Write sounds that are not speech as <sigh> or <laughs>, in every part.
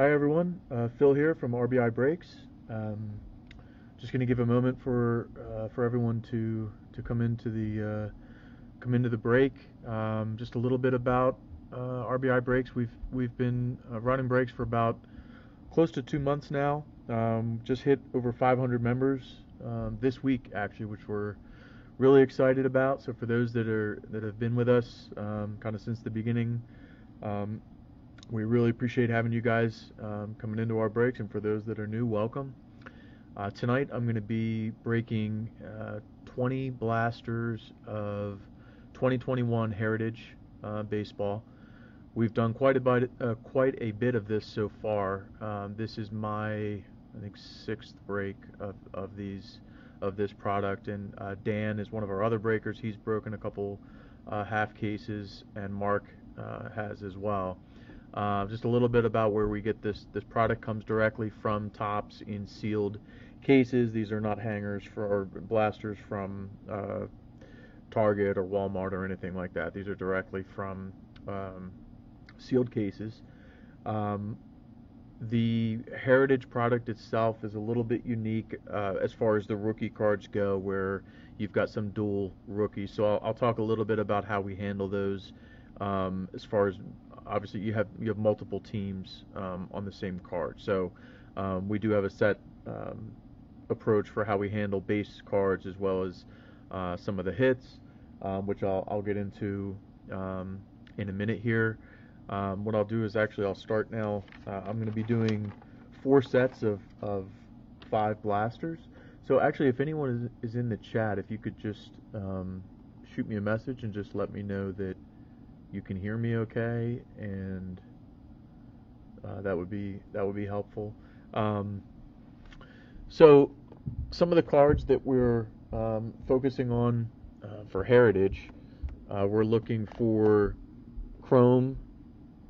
Hi everyone, uh, Phil here from RBI Breaks. Um, just going to give a moment for uh, for everyone to to come into the uh, come into the break. Um, just a little bit about uh, RBI Breaks. We've we've been uh, running breaks for about close to two months now. Um, just hit over 500 members um, this week actually, which we're really excited about. So for those that are that have been with us um, kind of since the beginning. Um, we really appreciate having you guys um, coming into our breaks, and for those that are new, welcome. Uh, tonight I'm going to be breaking uh, 20 blasters of 2021 Heritage uh, baseball. We've done quite a bit, uh, quite a bit of this so far. Um, this is my, I think, sixth break of, of these of this product, and uh, Dan is one of our other breakers. He's broken a couple uh, half cases, and Mark has as well. Uh, just a little bit about where we get this. This product comes directly from Topps in sealed cases. These are not hangers for or blasters from uh, Target or Walmart or anything like that. These are directly from um, sealed cases. Um, the Heritage product itself is a little bit unique uh, as far as the rookie cards go, where you've got some dual rookies. So I'll, I'll talk a little bit about how we handle those um, as far as obviously you have you have multiple teams um, on the same card. So um, we do have a set um, approach for how we handle base cards as well as uh, some of the hits, um, which I'll, I'll get into um, in a minute here. Um, what I'll do is actually I'll start now. Uh, I'm going to be doing four sets of, of five blasters. So actually, if anyone is, is in the chat, if you could just shoot me a message and just let me know that you can hear me okay, and uh, that would be that would be helpful. Um, so some of the cards that we're um, focusing on uh, for Heritage, uh, we're looking for Chrome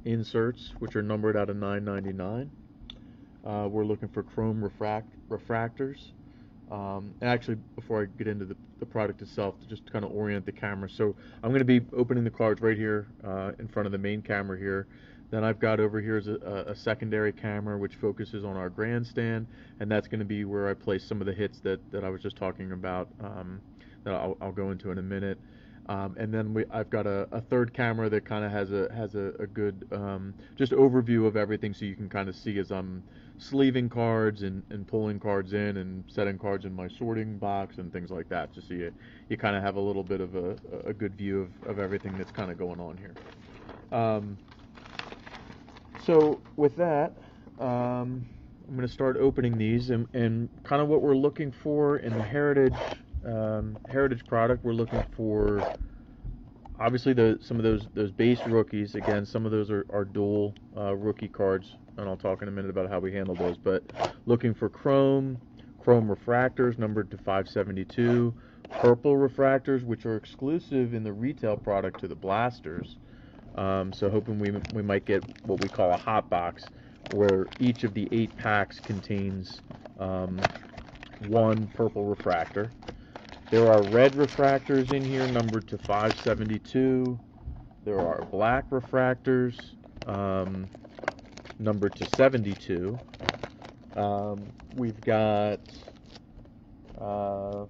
inserts, which are numbered out of 999. Uh, we're looking for Chrome refract refractors. Um, and actually, before I get into the, the product itself, to just kind of orient the camera. So I'm going to be opening the cards right here uh, in front of the main camera here. Then I've got over here is a, a, secondary camera which focuses on our grandstand, and that's going to be where I place some of the hits that, that I was just talking about um, that I'll, I'll, go into in a minute. Um, and then we, I've got a, a third camera that kind of has a has a, a good um, just overview of everything, so you can kind of see as I'm sleeving cards and, and pulling cards in and setting cards in my sorting box and things like that, just so you you kind of have a little bit of a, a good view of, of everything that's kind of going on here. Um, so with that, um, I'm going to start opening these and, and kind of what we're looking for in the heritage um, heritage product. We're looking for obviously the some of those those base rookies. Again, some of those are, are dual uh, rookie cards, and I'll talk in a minute about how we handle those. But looking for chrome, chrome refractors numbered to 572, purple refractors, which are exclusive in the retail product to the blasters. Um, so hoping we we might get what we call a hot box, where each of the eight packs contains um, one purple refractor. There are red refractors in here numbered to 572. There are black refractors um, numbered to 72. Um, we've got uh,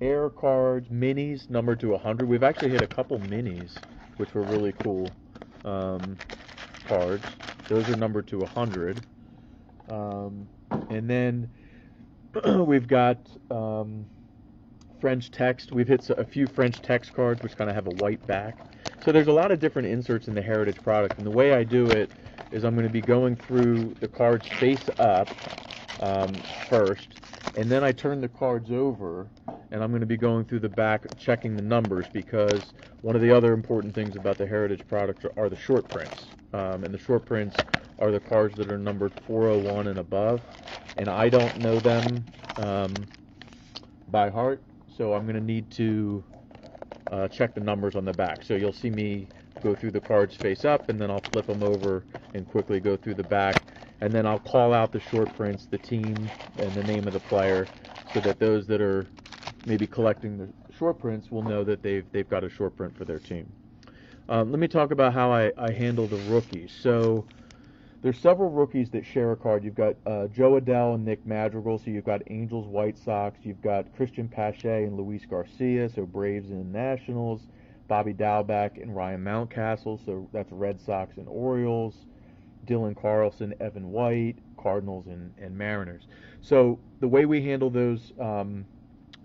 air cards, minis numbered to 100. We've actually hit a couple minis, which were really cool um, cards. Those are numbered to 100. Um, and then <clears throat> we've got um, French text. We've hit a few French text cards, which kind of have a white back. So there's a lot of different inserts in the Heritage product. And the way I do it is I'm going to be going through the cards face up um, first, and then I turn the cards over, and I'm going to be going through the back checking the numbers because one of the other important things about the Heritage product are, are the short prints. Um, and the short prints are the cards that are numbered 401 and above. And I don't know them um, by heart, so I'm going to need to uh, check the numbers on the back. So you'll see me go through the cards face up, and then I'll flip them over and quickly go through the back. And then I'll call out the short prints, the team, and the name of the player, so that those that are maybe collecting the short prints will know that they've, they've got a short print for their team. Um, let me talk about how I, I handle the rookies. So there's several rookies that share a card. You've got uh, Jo Adell and Nick Madrigal, so you've got Angels, White Sox. You've got Christian Pache and Luis Garcia, so Braves and Nationals. Bobby Dalbec and Ryan Mountcastle, so that's Red Sox and Orioles. Dylan Carlson, Evan White, Cardinals and, and Mariners. So the way we handle those um,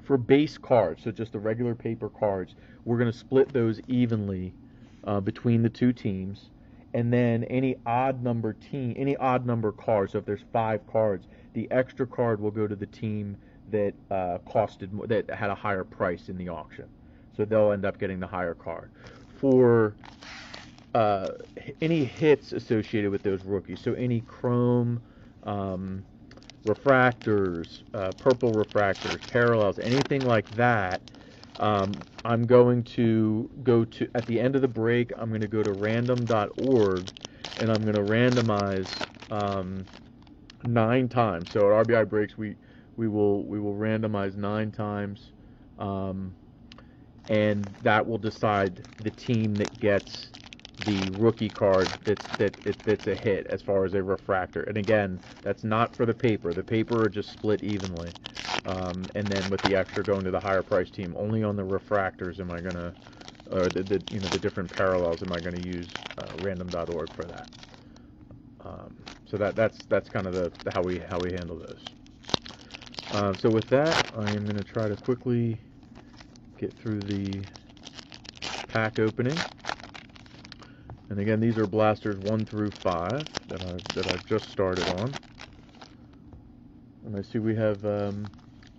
for base cards, so just the regular paper cards, we're going to split those evenly uh, between the two teams and then any odd number team, any odd number cards. So if there's five cards, the extra card will go to the team that uh, costed more, that had a higher price in the auction. So they'll end up getting the higher card. For uh, any hits associated with those rookies, so any chrome, um, refractors, uh, purple refractors, parallels, anything like that, um, I'm going to go to, at the end of the break, I'm going to go to random.org and I'm going to randomize um, nine times. So at RBI breaks, we, we will we will randomize nine times, um, and that will decide the team that gets the rookie card that's that that's a hit as far as a refractor. And again, that's not for the paper. The paper are just split evenly, um, and then with the extra going to the higher price team. Only on the refractors am I gonna, or the, the you know the different parallels am I gonna use uh, random.org for that. Um, so that that's that's kind of the, the, how we how we handle those. Uh, so with that, I am going to try to quickly get through the pack opening. And again, these are blasters 1 through 5 that I've, that I've just started on. And I see we have, um,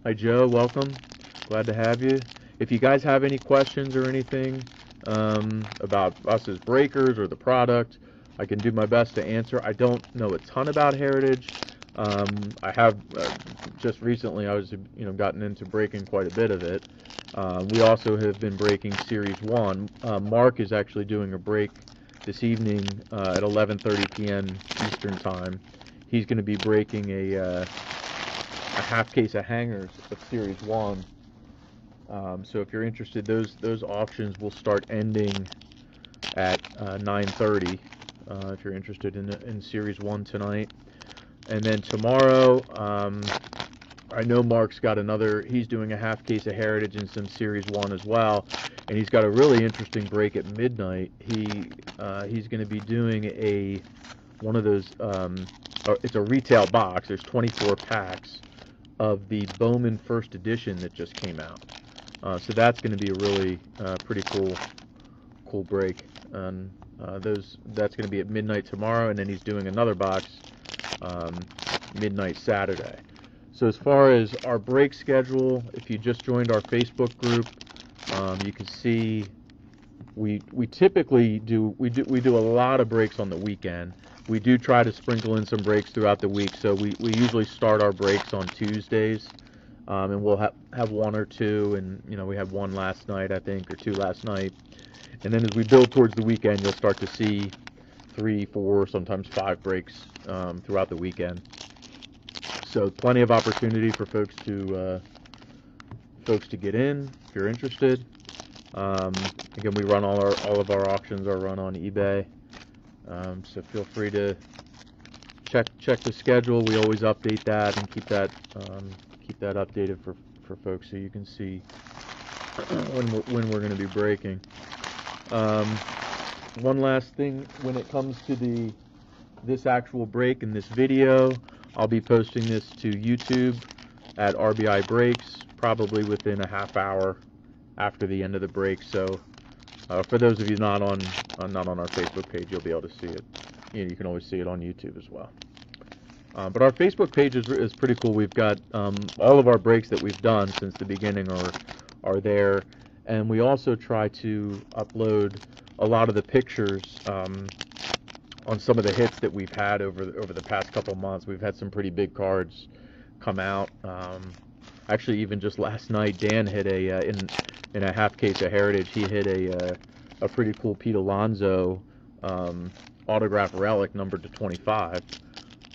hi Joe, welcome. Glad to have you. If you guys have any questions or anything um, about us as breakers or the product, I can do my best to answer. I don't know a ton about Heritage. Um, I have uh, just recently, I was you know gotten into breaking quite a bit of it. Uh, we also have been breaking Series One. Uh, Mark is actually doing a break this evening uh, at 11:30 p.m. Eastern Time. He's going to be breaking a uh, a half case of hangers of Series One. Um, so if you're interested, those those auctions will start ending at 9:30. Uh, if you're interested in in Series One tonight, and then tomorrow. Um, I know Mark's got another. He's doing a half case of Heritage and some Series One as well, and he's got a really interesting break at midnight. He uh, he's going to be doing a one of those. Um, uh, it's a retail box. There's 24 packs of the Bowman First Edition that just came out. Uh, so that's going to be a really uh, pretty cool cool break. And uh, those that's going to be at midnight tomorrow, and then he's doing another box um, midnight Saturday. So as far as our break schedule, if you just joined our Facebook group, um, you can see we we typically do we do we do a lot of breaks on the weekend. We do try to sprinkle in some breaks throughout the week. So we, we usually start our breaks on Tuesdays, um, and we'll have have one or two, and you know we had one last night I think or two last night, and then as we build towards the weekend, you'll start to see three, four, sometimes five breaks um, throughout the weekend. So plenty of opportunity for folks to uh, folks to get in if you're interested. Um, again, we run all our all of our auctions are run on eBay, um, so feel free to check check the schedule. We always update that and keep that um, keep that updated for for folks so you can see <clears throat> when we're, when we're going to be breaking. Um, one last thing, when it comes to the this actual break in this video. I'll be posting this to YouTube at RBI Breaks, probably within a half hour after the end of the break. So uh, for those of you not on uh, not on our Facebook page, you'll be able to see it. You, know, you can always see it on YouTube as well. Uh, but our Facebook page is, is pretty cool. We've got um, all of our breaks that we've done since the beginning are are there, and we also try to upload a lot of the pictures um, on some of the hits that we've had over the, over the past couple months. We've had some pretty big cards come out. Um, actually, even just last night, Dan hit a uh, in in a half case of Heritage. He hit a uh, a pretty cool Pete Alonso um, autograph relic numbered to 25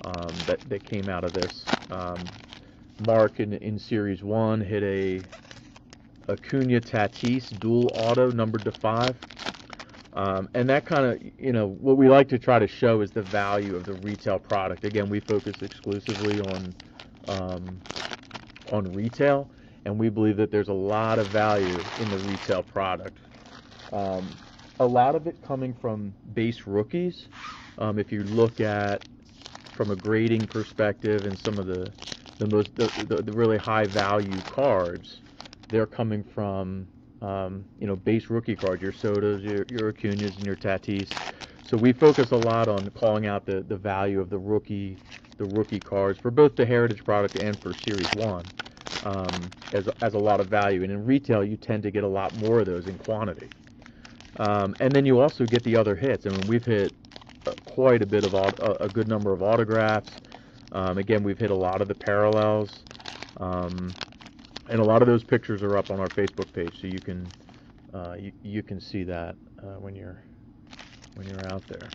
um, that that came out of this. Um, Mark in in Series One hit a Acuna Tatis dual auto numbered to five. Um, and that kind of, you know, what we like to try to show is the value of the retail product. Again, we focus exclusively on um, on retail, and we believe that there's a lot of value in the retail product. Um, a lot of it coming from base rookies. Um, if you look at from a grading perspective and some of the the most the, the, the really high value cards, they're coming from um, you know base rookie cards, your Sotos, your, your Acuna's, and your Tatis. So we focus a lot on calling out the, the value of the rookie the rookie cards for both the heritage product and for Series One um, as as a lot of value. And in retail, you tend to get a lot more of those in quantity. Um, and then you also get the other hits. I mean, we've hit uh, quite a bit of a, a good number of autographs. Um, again, we've hit a lot of the parallels, um, and a lot of those pictures are up on our Facebook page, so you can uh, you, you can see that uh, when you're when you're out there.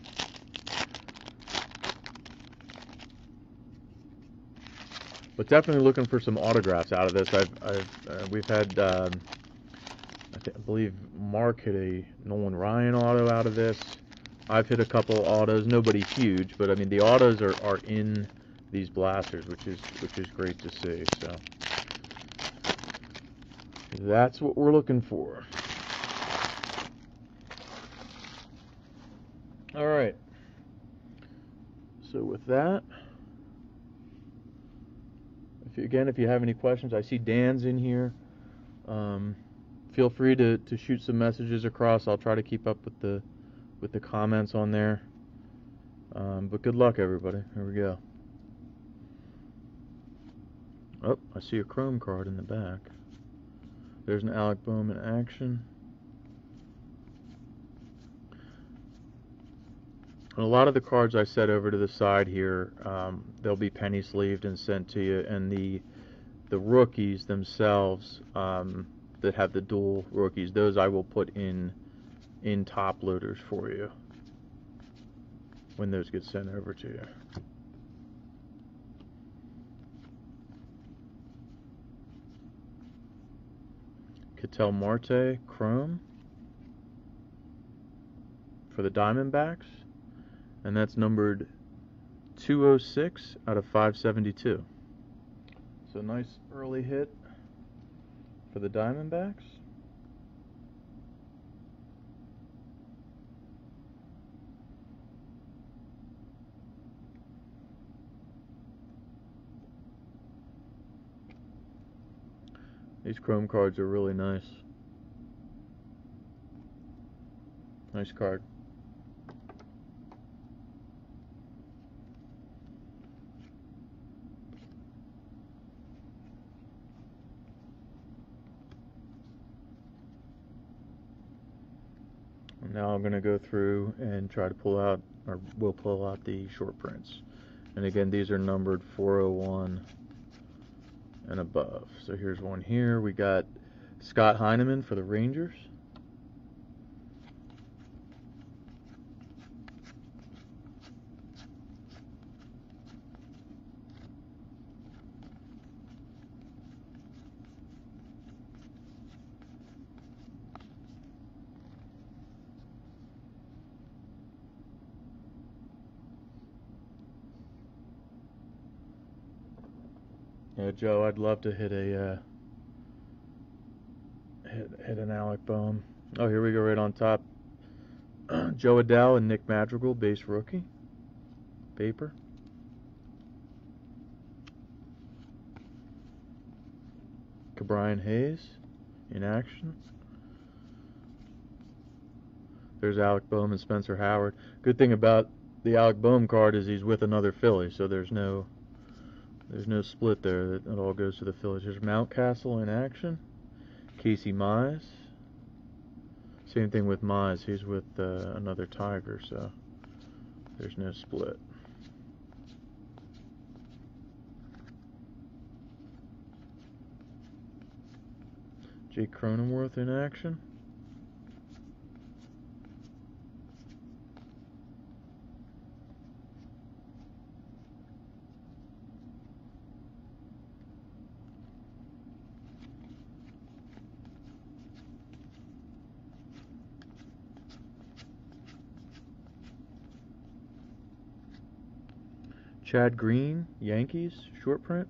But definitely looking for some autographs out of this. I've, I've uh, we've had um, I, th- I believe Mark hit a Nolan Ryan auto out of this. I've hit a couple autos, nobody huge, but I mean the autos are, are in these blasters, which is which is great to see. So that's what we're looking for. All right. So with that, again, if you have any questions, I see Dan's in here. Um, feel free to, to shoot some messages across. I'll try to keep up with the with the comments on there. Um, but good luck, everybody. Here we go. Oh, I see a chrome card in the back. There's an Alec Bohm in action. And a lot of the cards I set over to the side here, um, they'll be penny sleeved and sent to you. And the the rookies themselves um, that have the dual rookies, those I will put in in top loaders for you when those get sent over to you. Ketel Marte Chrome for the Diamondbacks, and that's numbered 206 out of 572. So nice early hit for the Diamondbacks. These chrome cards are really nice. Nice card. Now I'm going to go through and try to pull out, or we'll pull out the short prints. And again, these are numbered 401 and above. So here's one here. We got Scott Heineman for the Rangers. Yeah, Joe, I'd love to hit a uh, hit hit an Alec Bohm. Oh, here we go, right on top. <clears throat> Jo Adell and Nick Madrigal, base rookie. Paper. Ke'Bryan Hayes in action. There's Alec Bohm and Spencer Howard. Good thing about the Alec Bohm card is he's with another Philly, so there's no there's no split there. It all goes to the Phillies. Here's Mountcastle in action. Casey Mize. Same thing with Mize. He's with uh, another Tiger, so there's no split. Jake Cronenworth in action. Chad Green, Yankees, short print.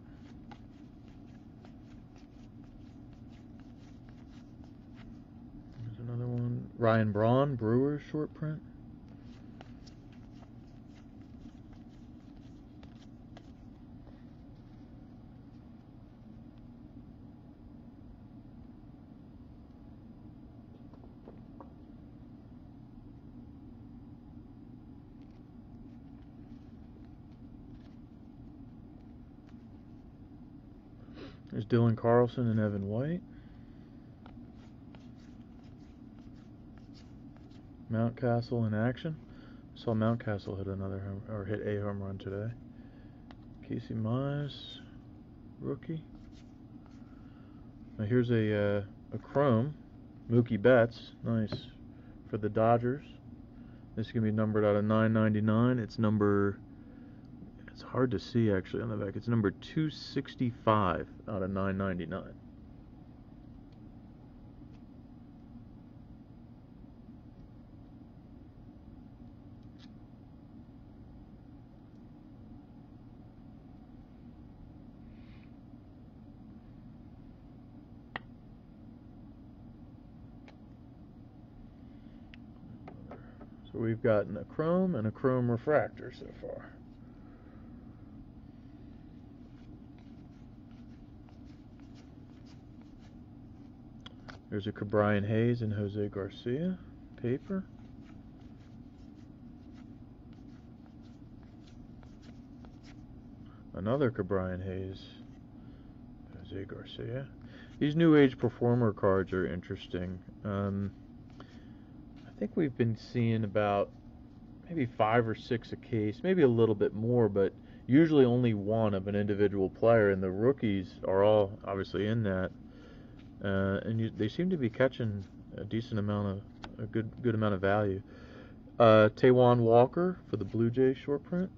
There's another one. Ryan Braun, Brewers, short print. Dylan Carlson and Evan White. Mountcastle in action. Saw Mountcastle hit another home, or hit a home run today. Casey Mize, rookie. Now here's a uh, a chrome, Mookie Betts, nice for the Dodgers. This is gonna be numbered out of 999. It's number it's hard to see actually on the back. It's number 265 out of 999. So we've gotten a chrome and a chrome refractor so far. There's a Ke'Bryan Hayes and Jose Garcia paper. Another Ke'Bryan Hayes, Jose Garcia. These New Age Performer cards are interesting. Um, I think we've been seeing about maybe five or six a case, maybe a little bit more, but usually only one of an individual player, and the rookies are all obviously in that uh, and you, they seem to be catching a decent amount of a good good amount of value. Uh, Walker for the Blue Jays short print.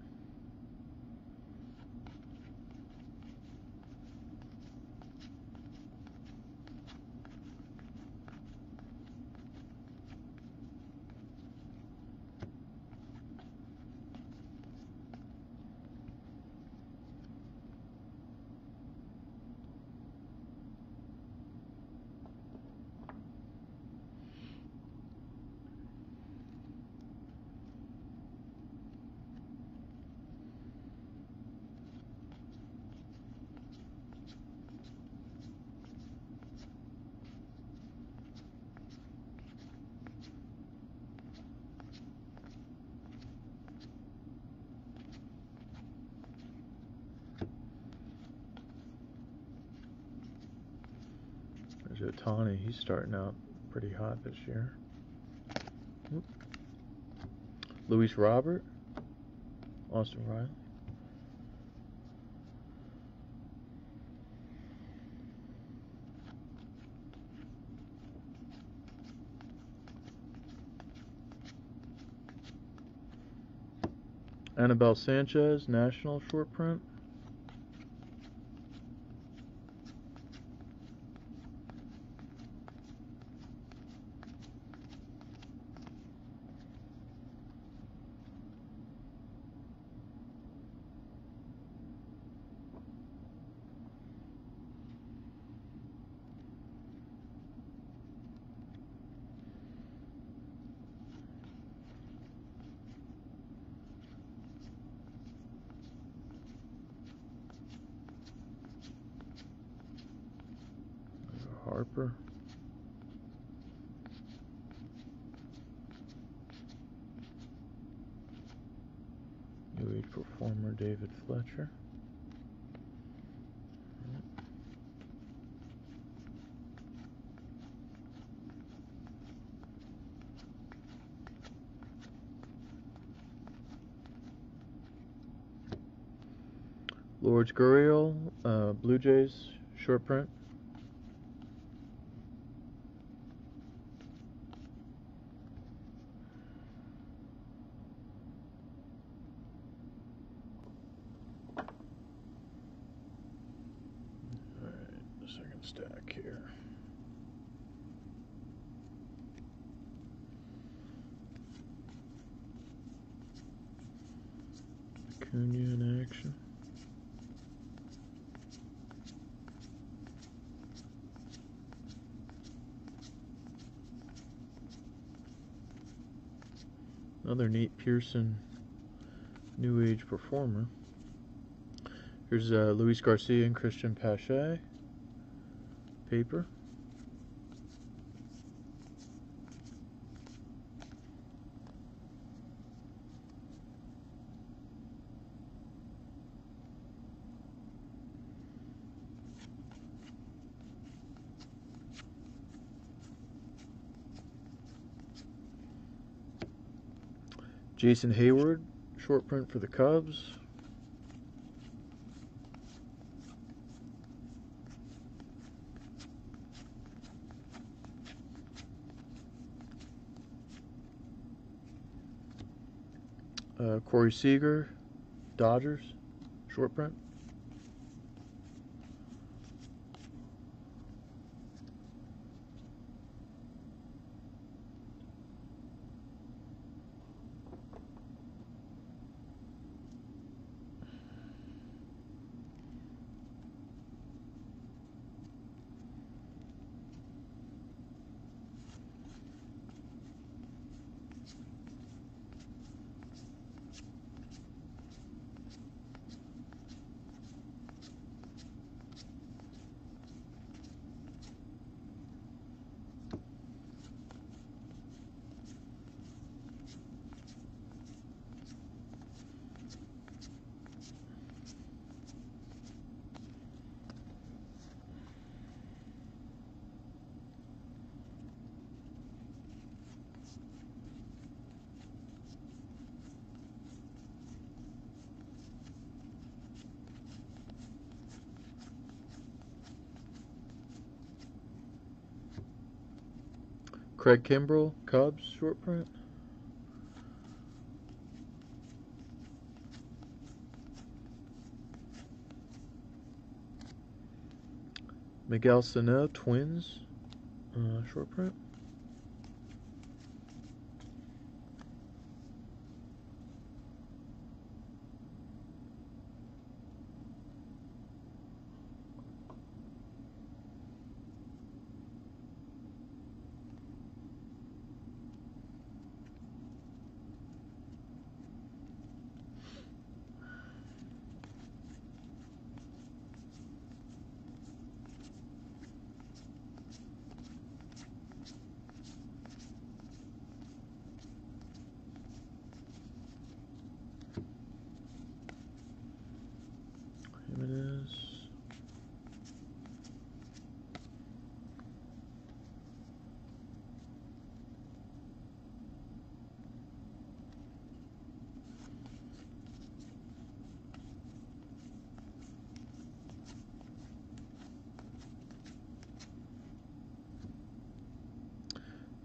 Ohtani. He's starting out pretty hot this year. Luis Robert. Austin Riley. Anibal Sanchez, national short print. Harper. New Age performer David Fletcher. Lourdes Gurriel, uh, Blue Jays, short print. Alright, second stack here. Acuna in connection. Another neat Pearson New Age performer. Here's uh, Luis Garcia and Christian Pache paper. Jason Heyward, short print for the Cubs. Uh, Corey Seager, Dodgers, short print. Craig Kimbrel, Cubs, short print. Miguel Sano, Twins, uh, short print.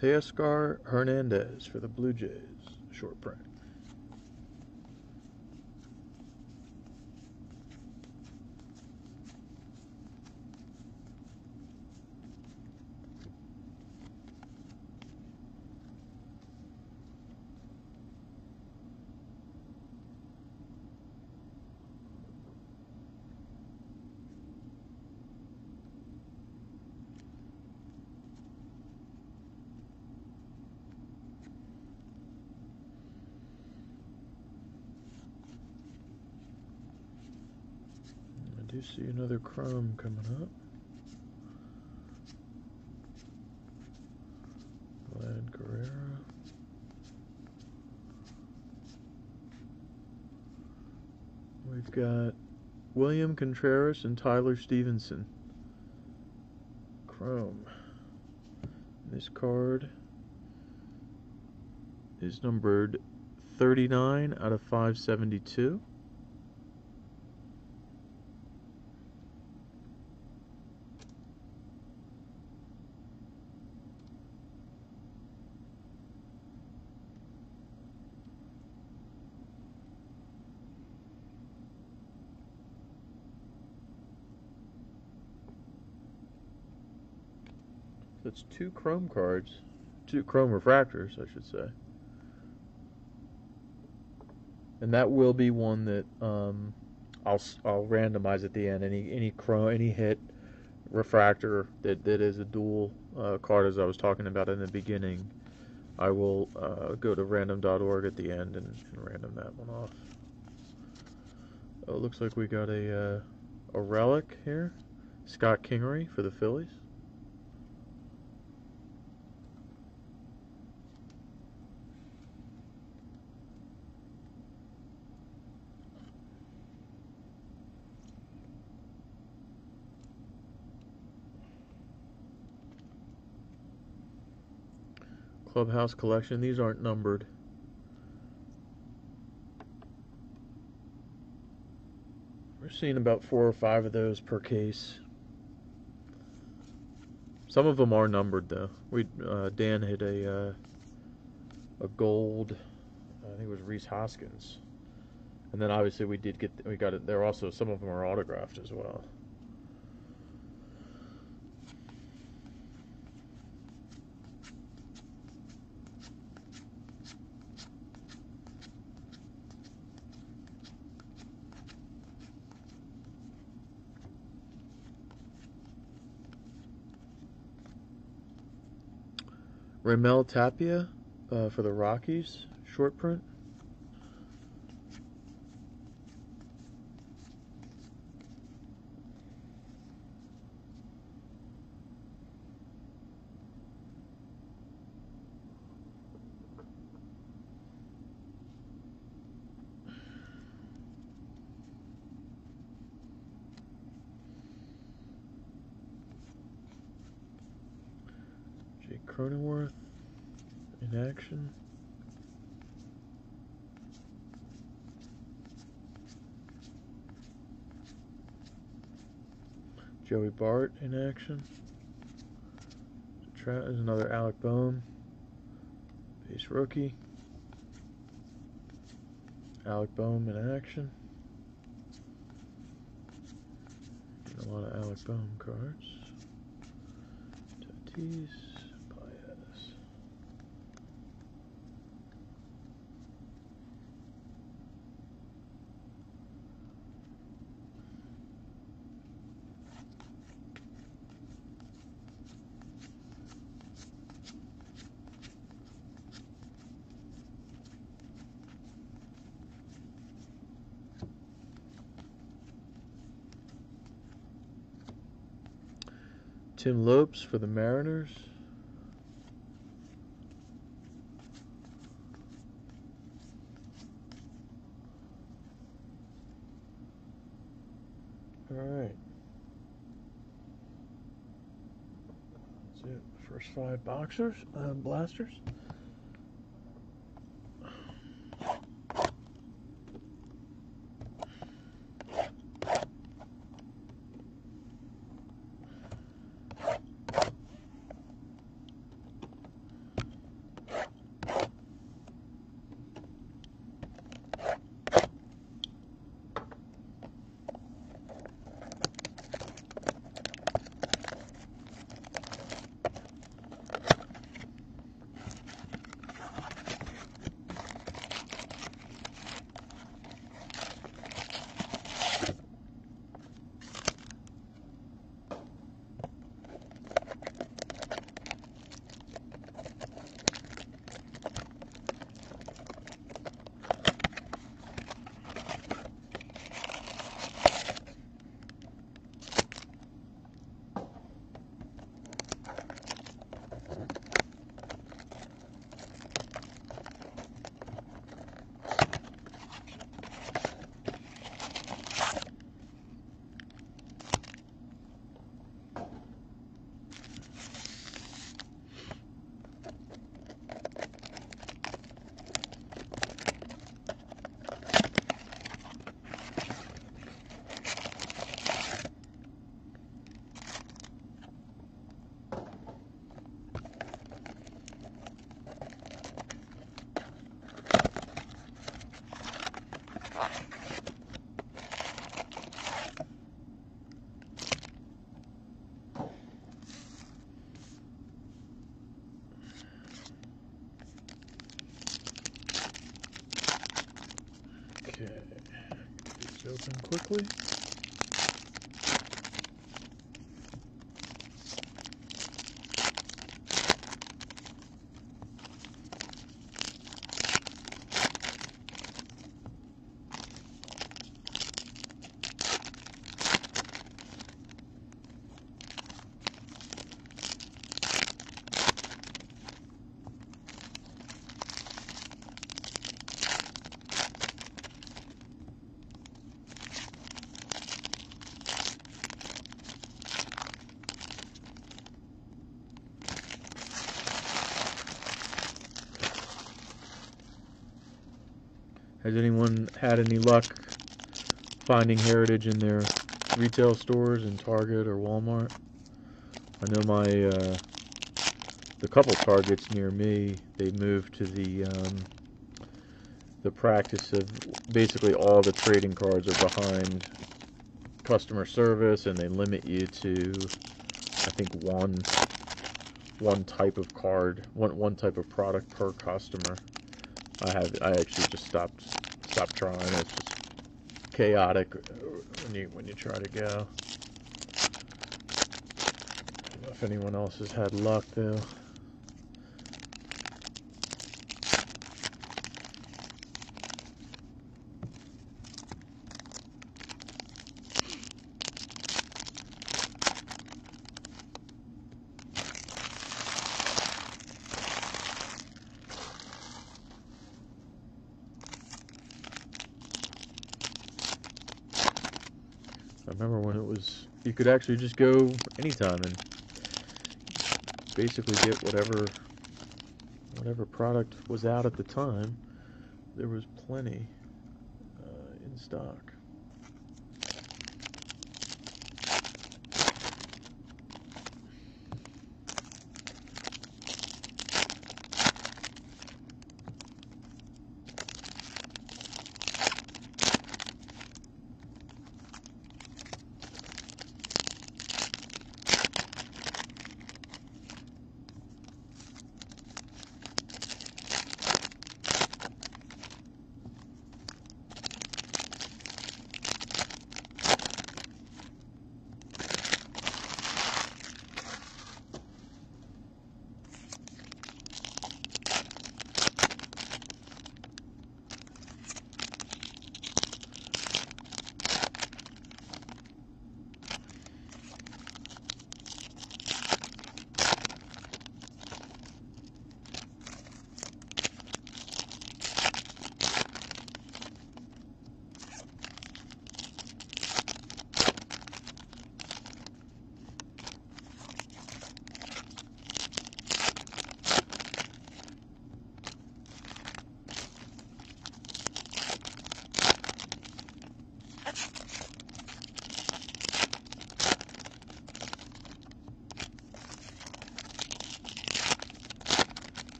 Teoscar Hernandez for the Blue Jays, short print. I see another chrome coming up. Vlad Guerrero. We've got William Contreras and Tyler Stephenson. Chrome. This card is numbered 39 out of 572. That's two chrome cards, two chrome refractors, I should say. And that will be one that um, I'll I'll randomize at the end any any chrome any hit refractor that that is a dual uh, card as I was talking about in the beginning. I will uh, go to random.org at the end and, and random that one off. Oh, it looks like we got a uh, a relic here, Scott Kingery for the Phillies. Clubhouse collection. These aren't numbered. We're seeing about four or five of those per case. Some of them are numbered though. We uh, Dan hit a uh, a gold. I think it was Rhys Hoskins, and then obviously we did get we got it. There also some of them are autographed as well. Raimel Tapia uh, for the Rockies, short print. Jake Cronenworth in action. Joey Bart in action. There's another Alec Bohm. Base rookie. Alec Bohm in action. A lot of Alec Bohm cards. Tatis, Tim Lopes for the Mariners. All right. That's it. First five boxers, uh, blasters. Quickly. Has anyone had any luck finding Heritage in their retail stores in Target or Walmart? I know my uh, the couple Targets near me they moved to the um, the practice of basically all the trading cards are behind customer service and they limit you to I think one one type of card one one type of product per customer. I have I actually just stopped stopped trying. It's just chaotic when you when you try to go. if anyone else has had luck though. I remember when it was you could actually just go anytime and basically get whatever whatever product was out at the time. There was plenty uh, in stock.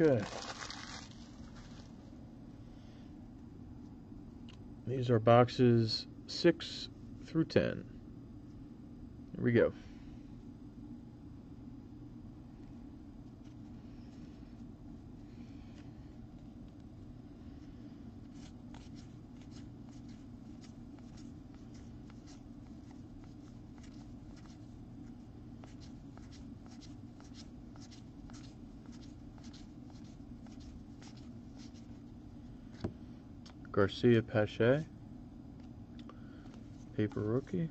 Okay. These are boxes 6 through 10. Here we go. Garcia Pache, paper rookie.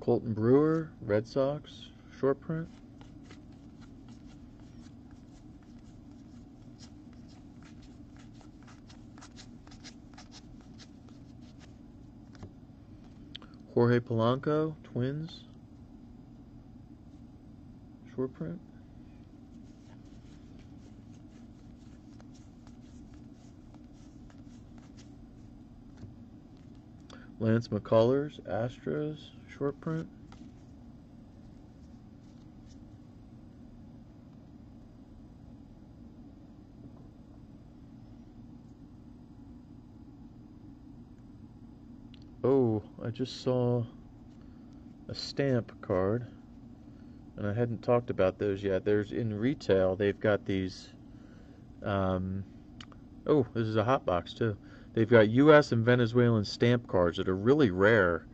Colten Brewer, Red Sox, short print. Jorge Polanco, Twins, short print. Lance McCullers, Astros, short print. Oh, I just saw a stamp card, and I hadn't talked about those yet. There's in retail, they've got these. Um, oh, this is a hot box too. They've got U.S. and Venezuelan stamp cards that are really rare,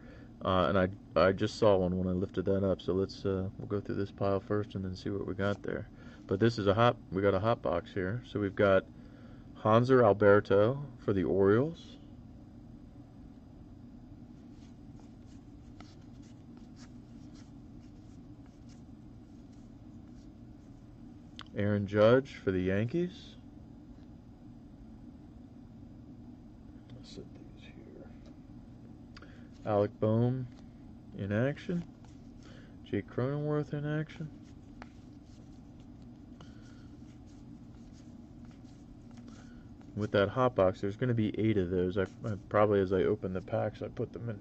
uh, and I I just saw one when I lifted that up. So let's uh, we'll go through this pile first and then see what we got there. But this is a hot we got a hot box here. So we've got Hanser Alberto for the Orioles. Aaron Judge for the Yankees. Let's set these here. Alec Bohm in action. Jake Cronenworth in action. With that hot box, there's going to be eight of those. I, I probably, as I open the packs, I put them in.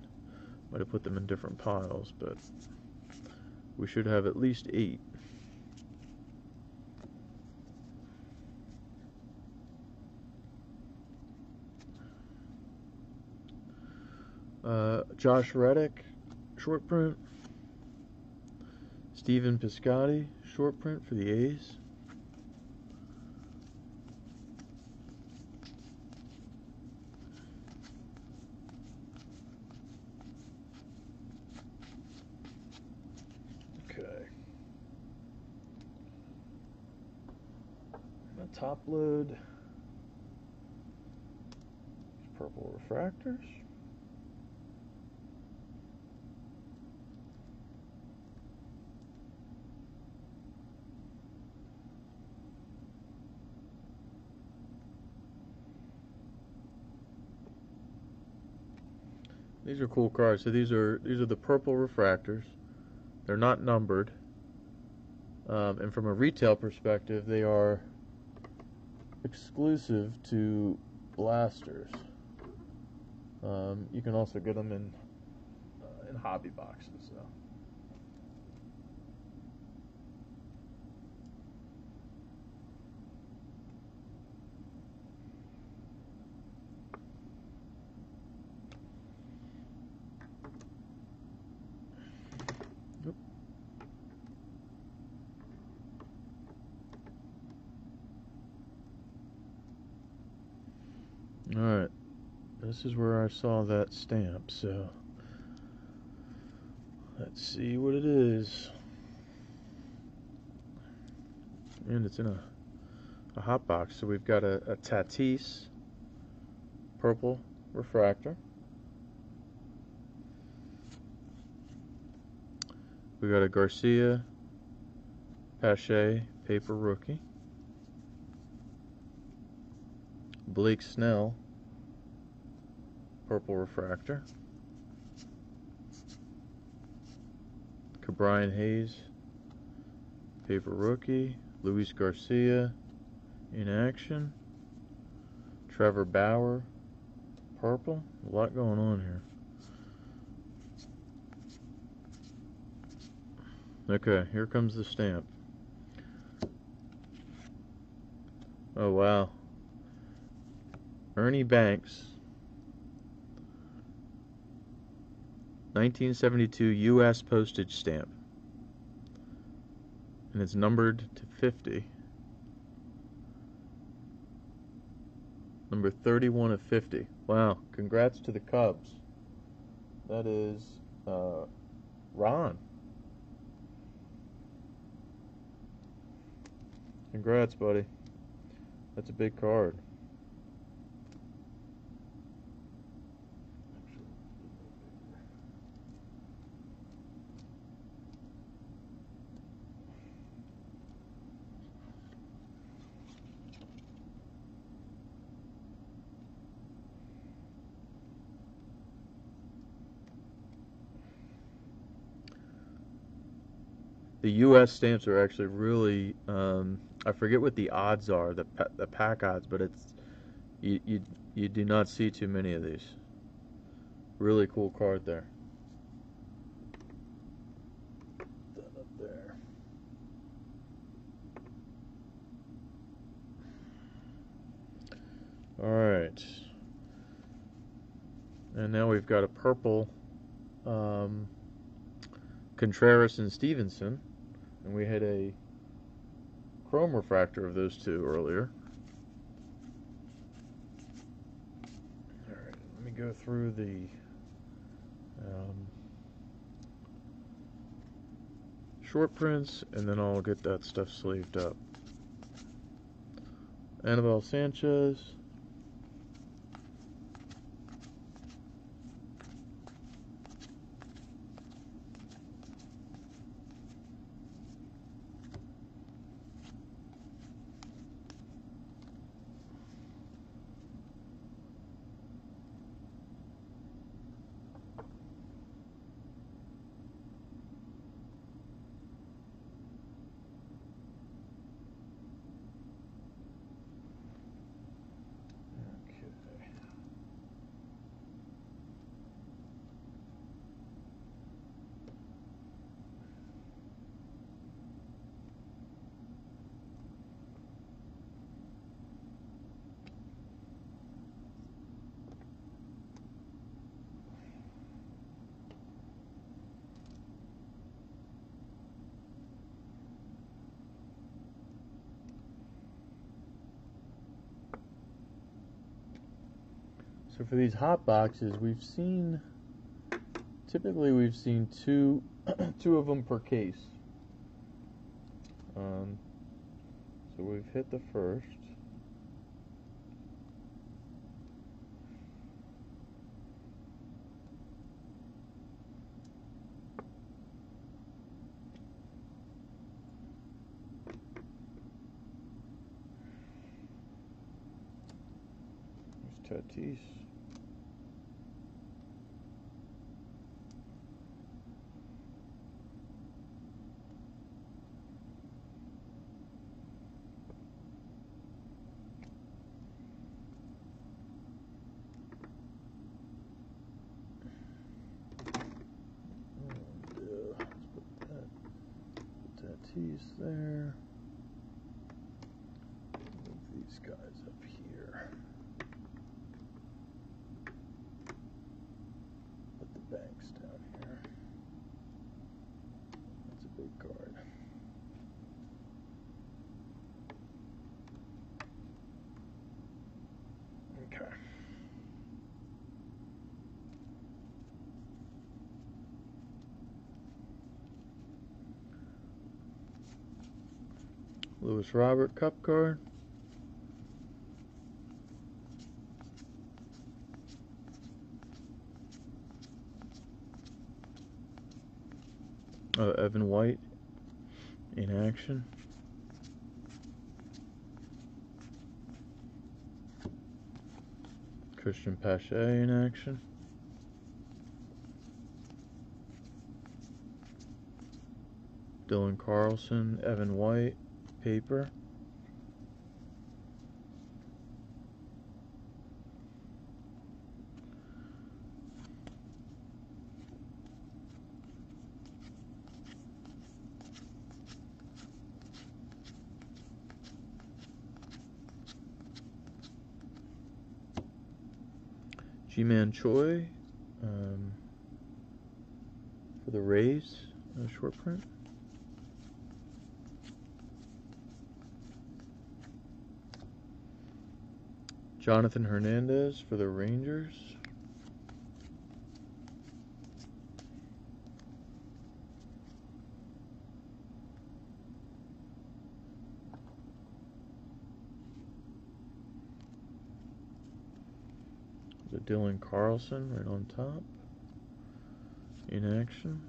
Might have put them in different piles, but we should have at least eight. Uh, Josh Reddick, short print. Stephen Piscotty, short print for the A's. Top load. Purple refractors. These are cool cards. So these are these are the purple refractors. They're not numbered. Um, and from a retail perspective, they are exclusive to blasters. Um, you can also get them in uh, in hobby boxes. So. Alright, this is where I saw that stamp, so let's see what it is. And it's in a, a hot box, so we've got a, a Tatis purple refractor. We got a Garcia Pache paper rookie. Blake Snell, purple refractor. Ke'Bryan Hayes, paper rookie. Luis Garcia, in action. Trevor Bauer, purple. A lot going on here. Okay, here comes the stamp. Oh, wow. Ernie Banks, 1972 U.S. postage stamp. And it's numbered to 50. Number 31 of 50. Wow, congrats to the Cubs. That is uh, Ron. Congrats, buddy. That's a big card. The U.S. stamps are actually really. Um, I forget what the odds are, the the pack odds, but it's you you you do not see too many of these. Really cool card there. There. All right. And now we've got a purple um, Contreras and Stephenson, and we had a chrome refractor of those two earlier. All right, let me go through the um, short prints, and then I'll get that stuff sleeved up. Anibal Sanchez. So for these hot boxes, we've seen typically we've seen two <clears throat> two of them per case. Um, so we've hit the first. Tatis. And, uh, let's put that Tatis there. Move these guys up here. Put the banks down here. That's a big card. Okay. Luis Robert Cup card. Uh, Evan White in action. Cristian Pache in action. Dylan Carlson, Evan White, paper. Ji-Man Choi um, for the Rays, uh, short print. Jonathan Hernandez for the Rangers. The Dylan Carlson right on top. In action.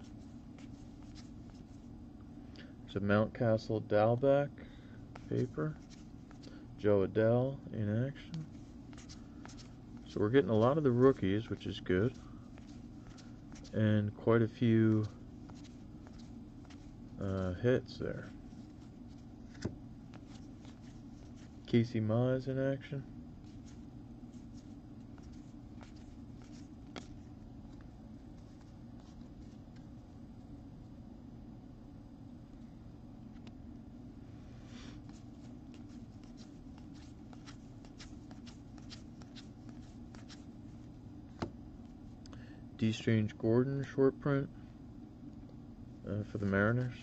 There's a Mountcastle Dalbec paper. Jo Adell in action. So we're getting a lot of the rookies, which is good. And quite a few uh, hits there. Casey Mize in action. Dee Strange-Gordon short print uh, for the Mariners.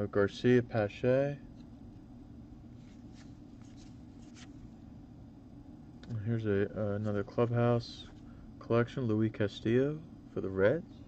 uh, Garcia Pache. Here's a uh, another clubhouse collection, Luis Castillo for the Reds.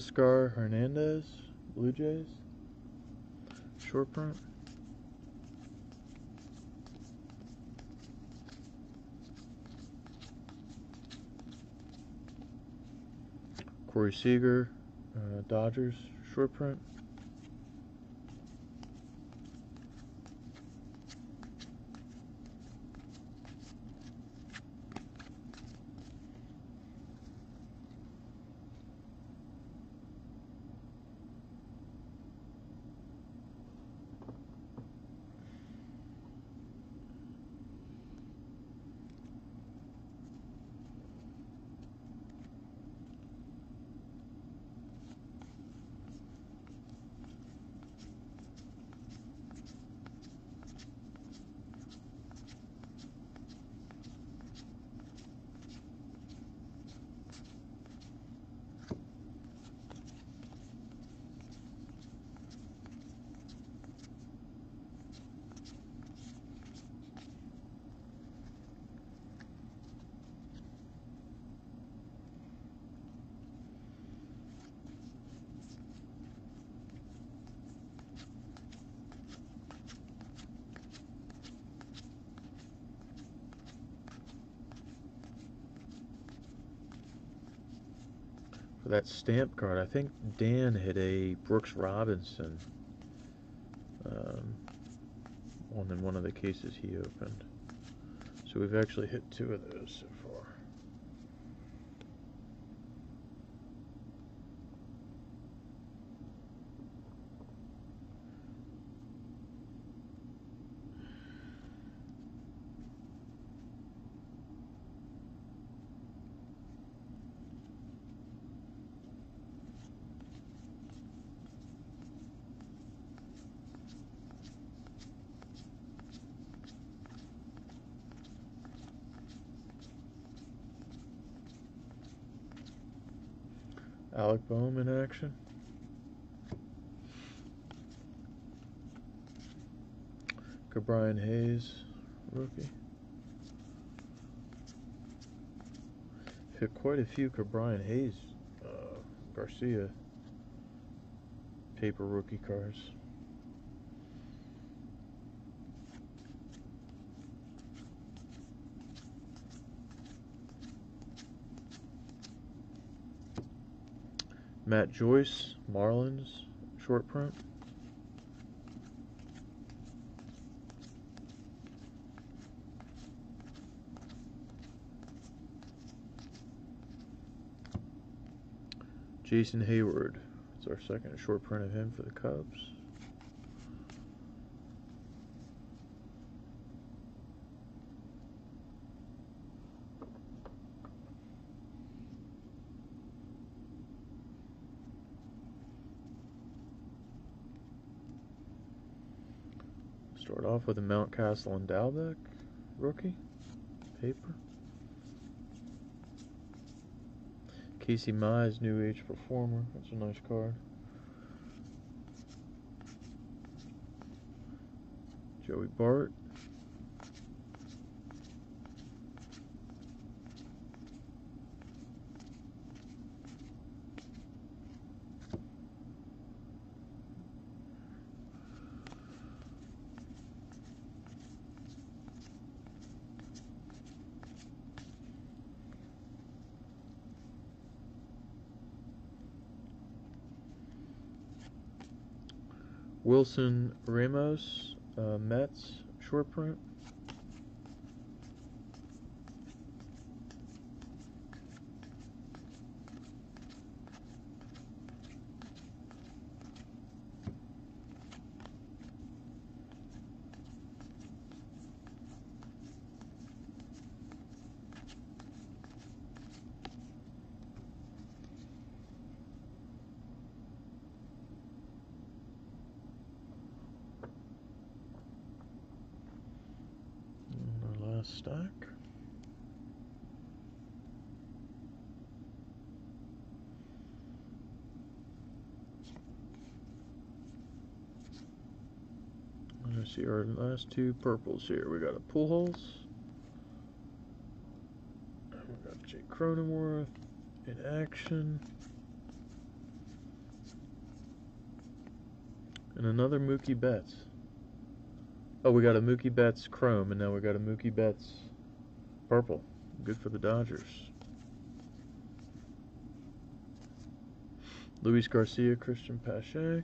Teoscar Hernandez, Blue Jays. Short print. Corey Seager, uh, Dodgers, short print. That stamp card, I think Dan hit a Brooks Robinson um, one in one of the cases he opened. So we've actually hit two of those so far. Alec Bohm in action. Brian Hayes, rookie. Hit quite a few Brian Hayes, uh, Garcia paper rookie cards. Matt Joyce, Marlins, short print. Jason Heyward. It's our second short print of him for the Cubs. Off with a Mountcastle and Dalbec rookie paper. Casey Mize, New Age Performer. That's a nice card. Joey Bart. Wilson Ramos, uh, Mets, short print. last stack. Let's two purples here. We got a Pujols. We got Jake Cronenworth in action. And another Mookie Betts. Oh, we got a Mookie Betts chrome, and now we got a Mookie Betts purple. Good for the Dodgers. Luis Garcia, Cristian Pache.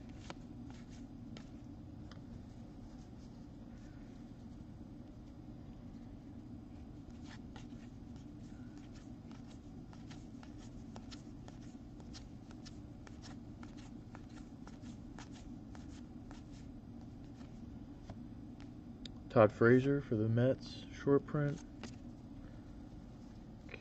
Todd Frazier for the Mets, short print. Okay.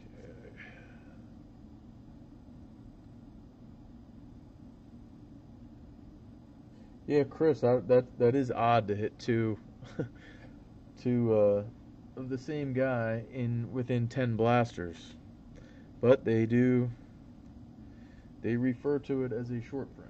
Yeah, Chris, I, that that is odd to hit two, <laughs> two uh, of the same guy in within ten blasters, but they do. They refer to it as a short print.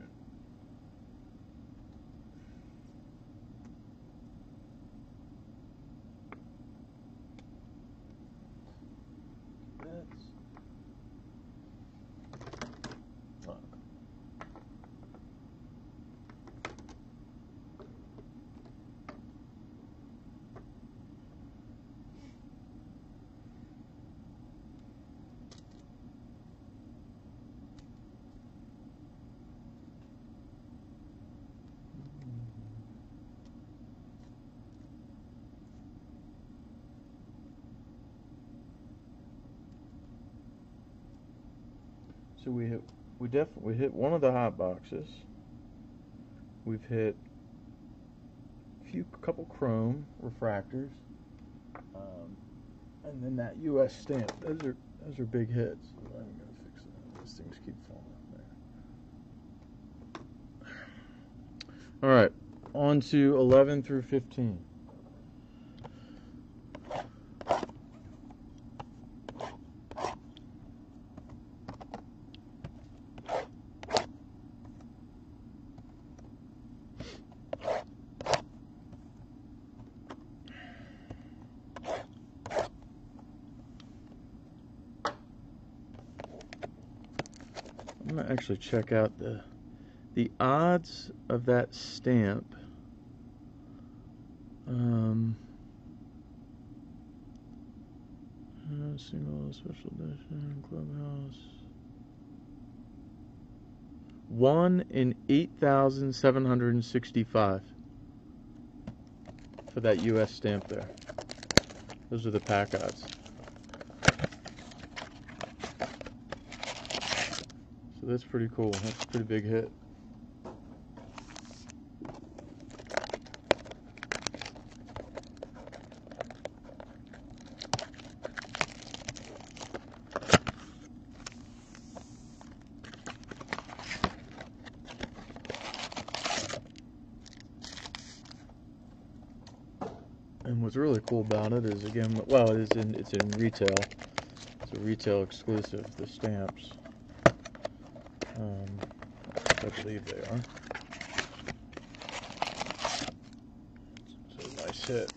So we hit, we definitely hit one of the hot boxes. We've hit a few couple chrome refractors, um, and then that U.S. stamp. Those are those are big hits. I'm gonna fix that. These things keep falling there. All right, on to 11 through 15. Actually check out the the odds of that stamp. Um, uh, single special edition clubhouse. One in eight thousand seven hundred and sixty-five for that U.S. stamp there. Those are the pack odds. That's pretty cool. That's a pretty big hit. And what's really cool about it is again, well, it is in it's in retail. It's a retail exclusive. The stamps, um, I believe they are. A nice hit.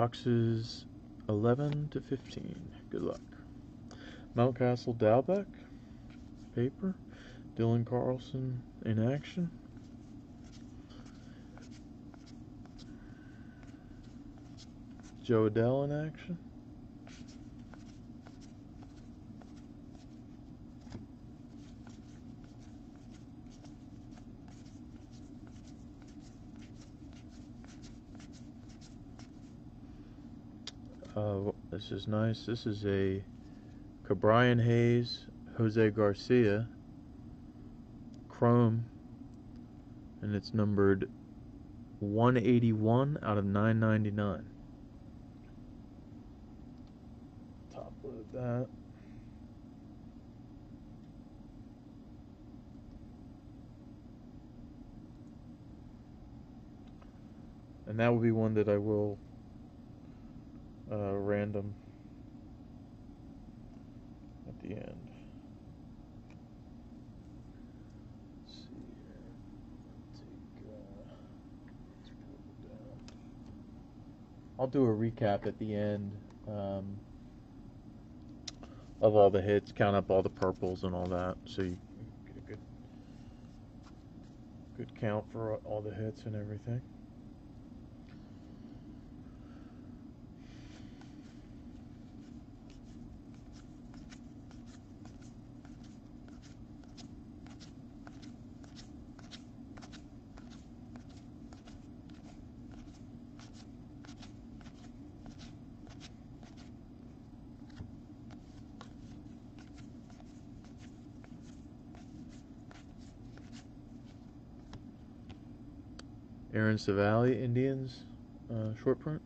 Boxes 11 to 15. Good luck. Mountcastle Dalbec. Paper. Dylan Carlson in action. Jo Adell in action. Uh, this is nice. This is a Ke'Bryan Hayes, Jose Garcia, Chrome, and it's numbered 181 out of 999. Top load that. And that will be one that I will uh, random at the end. Let's see here. Take, uh, let's pull it down. I'll do a recap at the end um, of all the hits, count up all the purples and all that, so you get a good good count for all the hits and everything. Aaron Civale, Indians, uh, short print.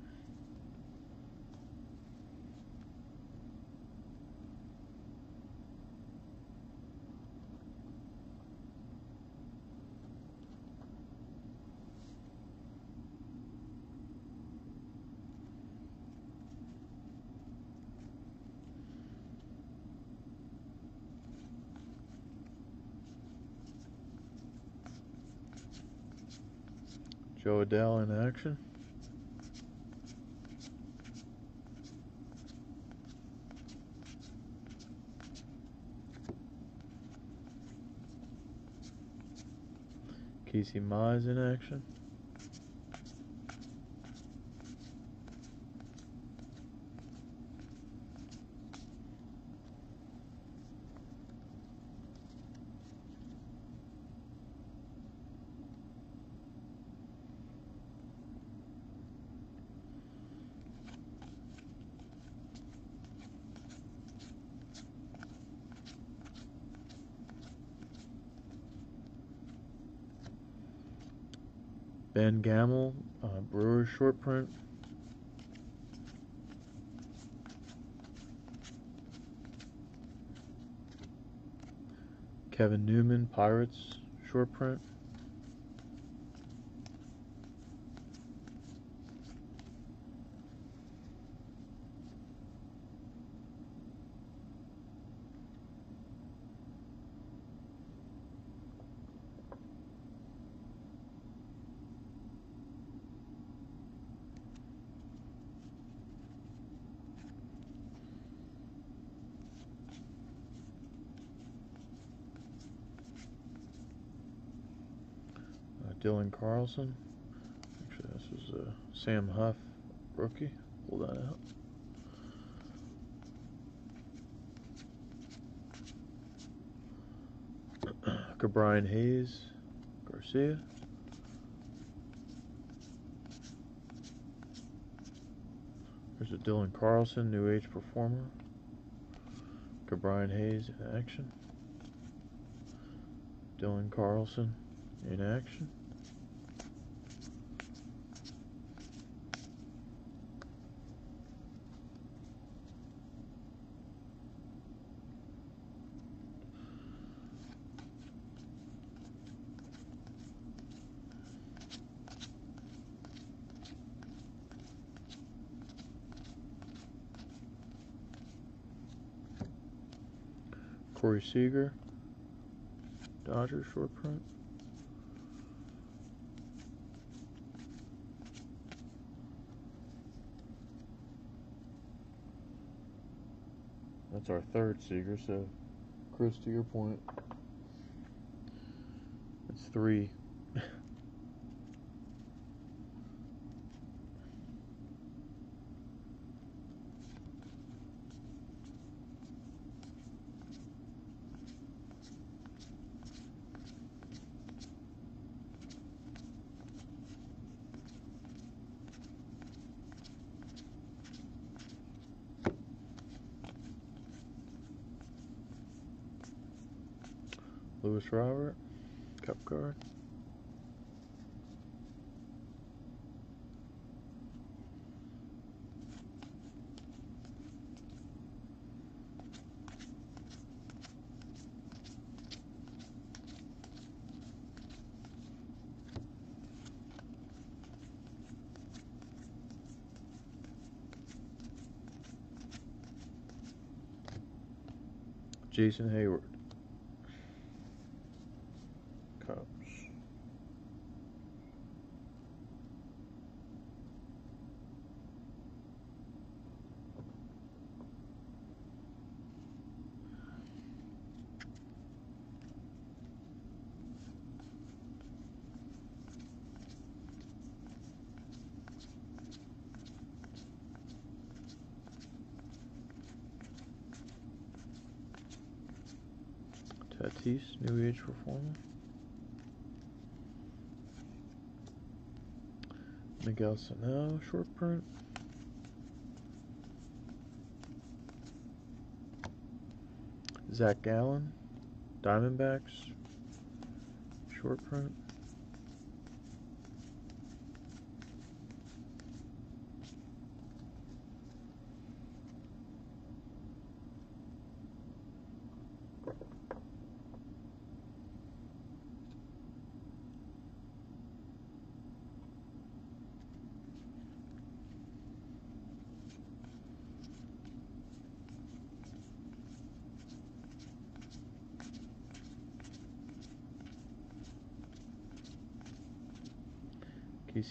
Jo in action. Casey Mize in action. Ben Gamel, uh, Brewers short print. Kevin Newman, Pirates short print. Uh, Dylan Carlson. Actually, this was uh, Sam Huff, rookie. Pull that out. <clears throat> Brian Hayes, Garcia. There's a Dylan Carlson, New Age performer. Brian Hayes in action. Dylan Carlson in action. Corey Seager, Dodgers short print. That's our third Seager, so Chris, to your point, it's three. Luis Robert, cup card. Jason Heyward. Cubs. Tatis, New Age Performer. Miguel Sano, short print. Zach Gallen, Diamondbacks, short print.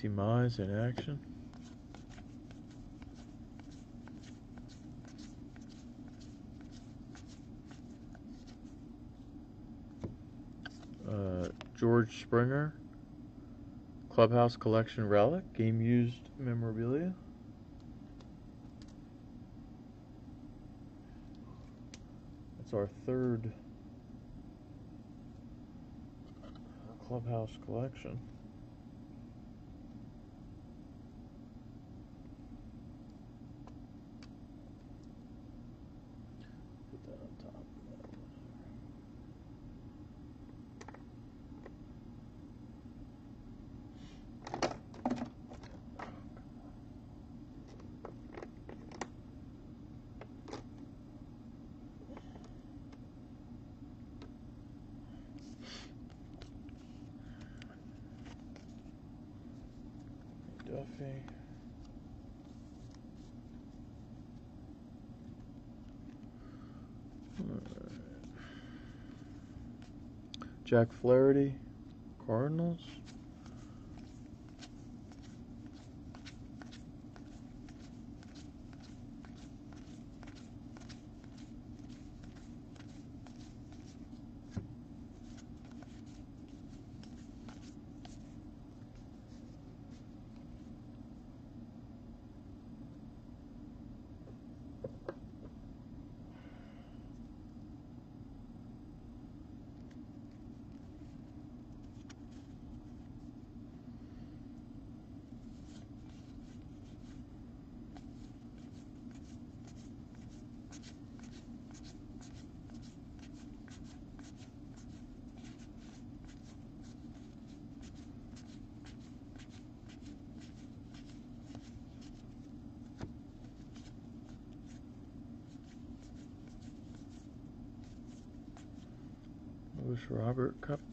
Mize in action. Uh, George Springer, Clubhouse Collection Relic, game used memorabilia. That's our third Clubhouse collection. Put that on top. Jack Flaherty, Cardinals.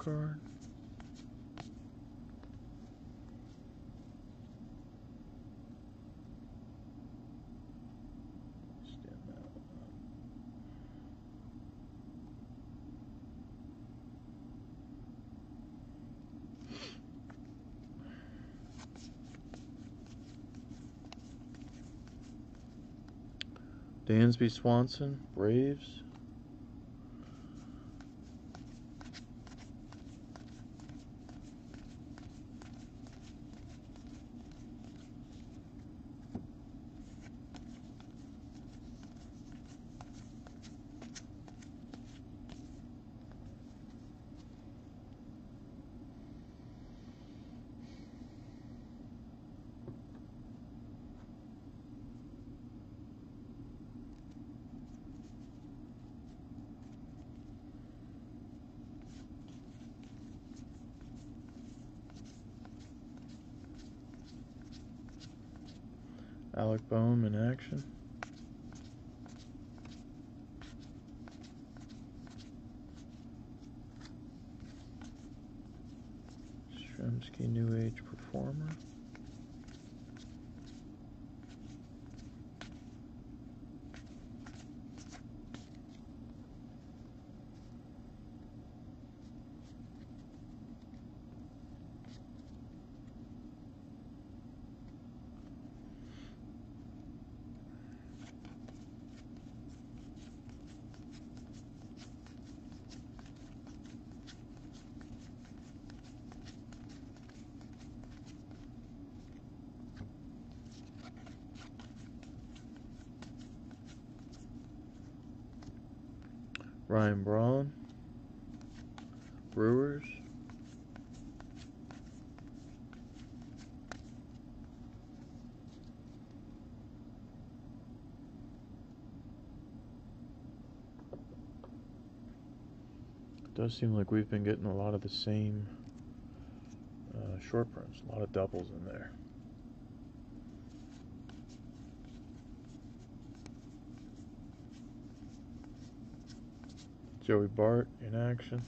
card. Dansby Swanson, Braves. Action. Shremsky New Age Performer. Ryan Braun, Brewers. It does seem like we've been getting a lot of the same uh, short prints, a lot of doubles in there. Joey Bart in action.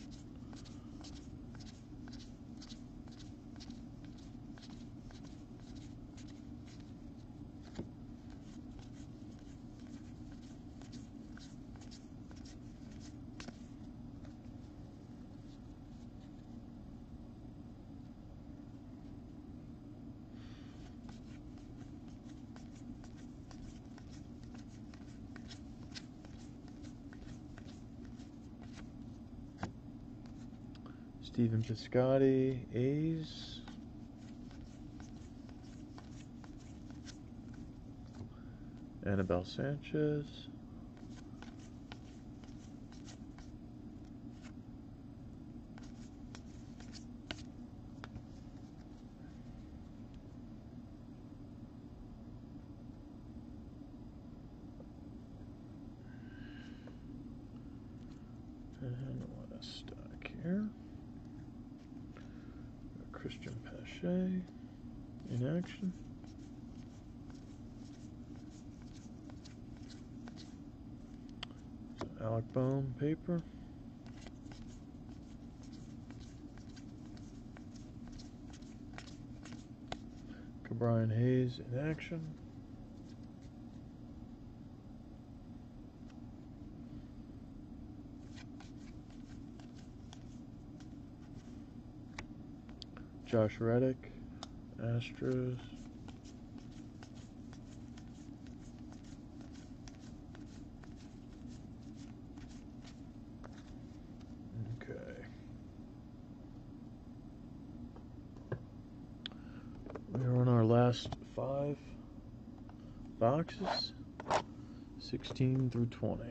Stephen Piscotty, A's. Anibal Sanchez. And what a stack here. Cristian Pache in action. Alec Bohm paper. Brian Hayes in action. Josh Reddick, Astros. Okay. We're on our last five boxes 16 through 20.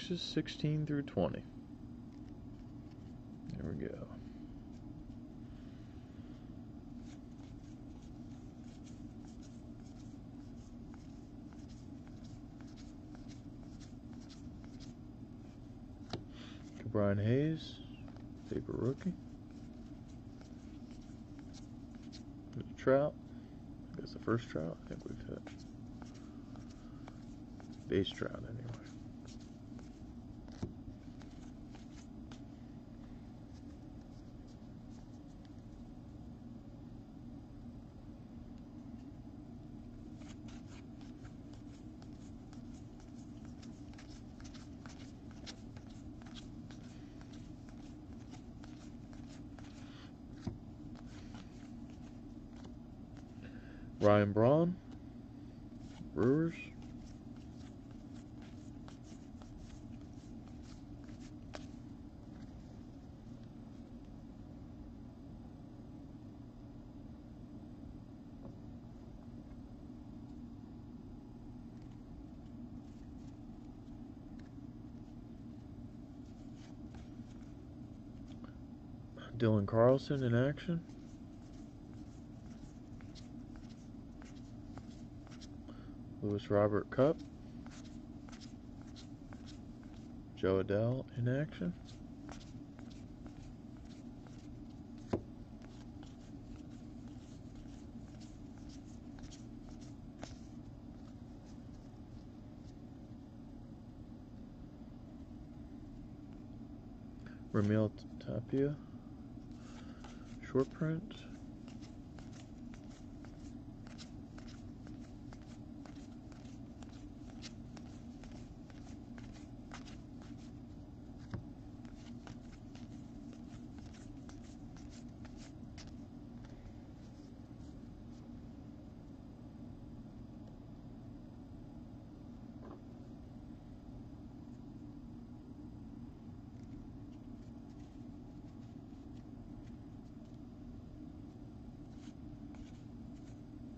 Boxes 16 through 20. There we go. Brian Hayes, paper rookie. Trout. That's the first trout I think we've hit. Base trout anyway. Ryan Braun, Brewers. Dylan Carlson in action. Luis Robert Cup. Jo Adell in action. Raimel Tapia, short print.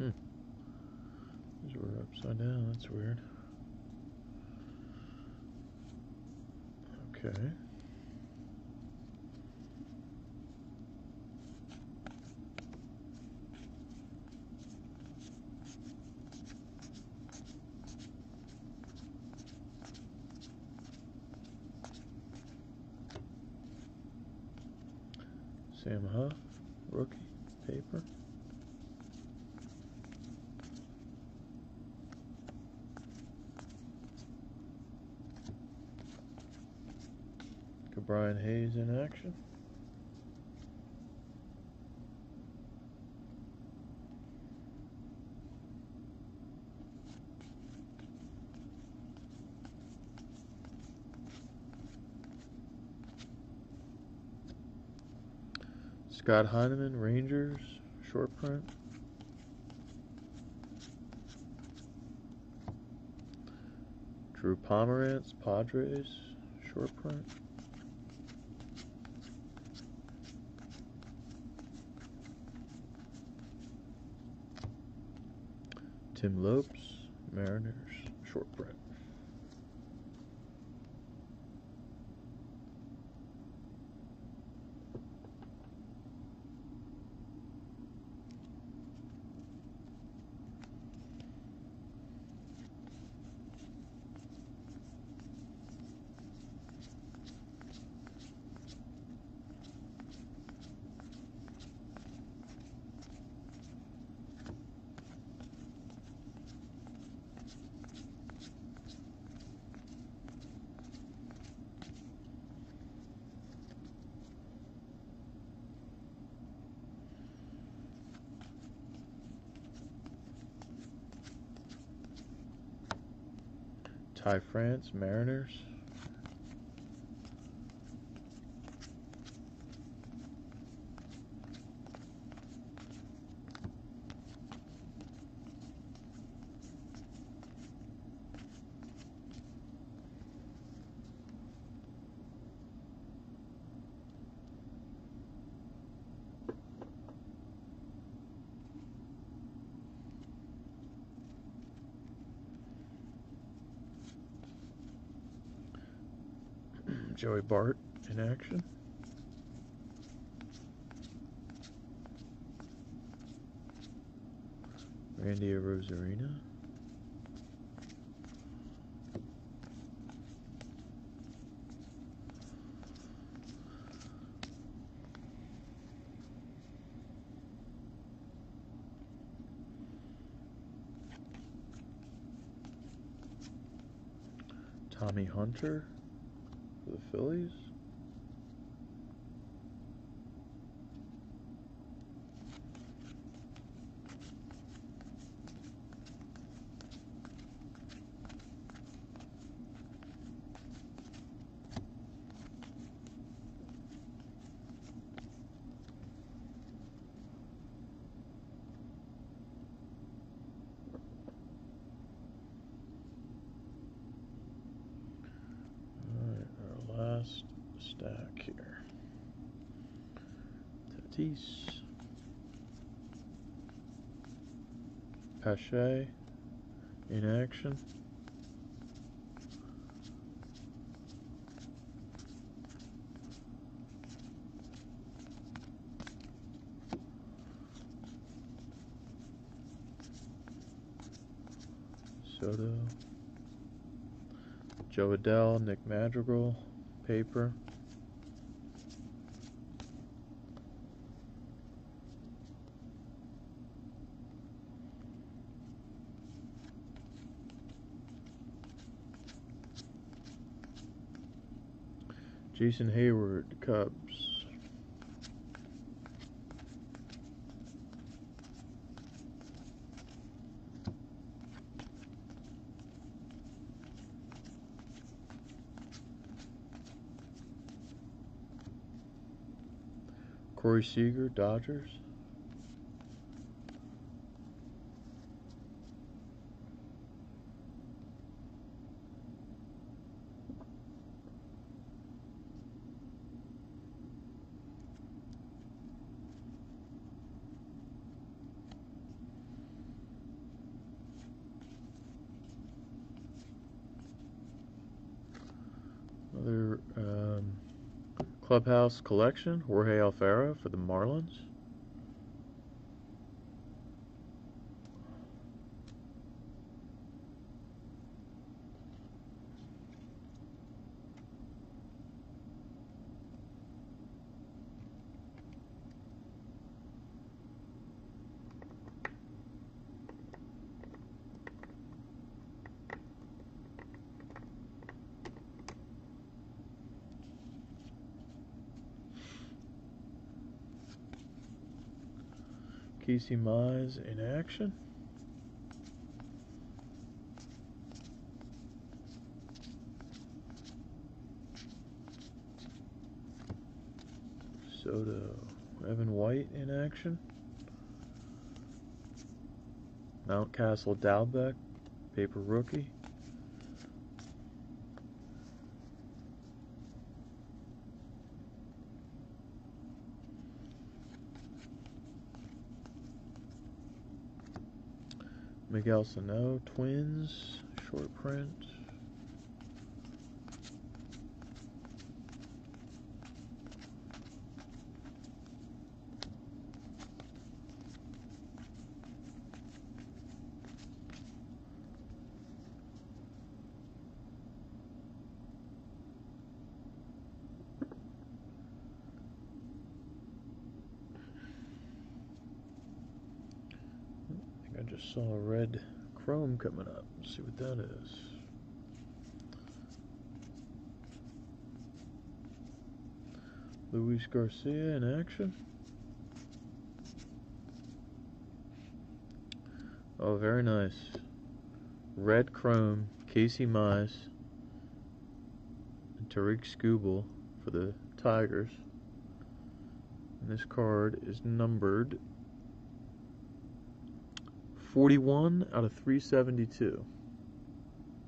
Hmm. These were upside down. That's weird. Okay. Sam Huff, rookie, paper. Brian Hayes in action. Scott Heineman, Rangers, short print. Drew Pomeranz, Padres, short print. Tim Lopes, Mariners, short print. Ty France, Mariners. Joey Bart in action. Randy Arozarena. Tommy Hunter Phillies. Alright, our last stack here. Tatis. Pache in action. Soto. Jo Adell, Nick Madrigal, paper. Jason Heyward, Cubs. Corey Seager, Dodgers. Another um, clubhouse collection, Jorge Alfaro for the Marlins. Casey Mize in action. Soto. Evan White in action. Mountcastle Dalbec, paper rookie. Miguel Sano, Twins, short print. Saw red chrome coming up. Let's see what that is. Luis Garcia in action. Oh, very nice. Red chrome, Casey Mize, and Tarik Skubal for the Tigers. And this card is numbered 41 out of 372.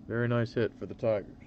Very nice hit for the Tigers.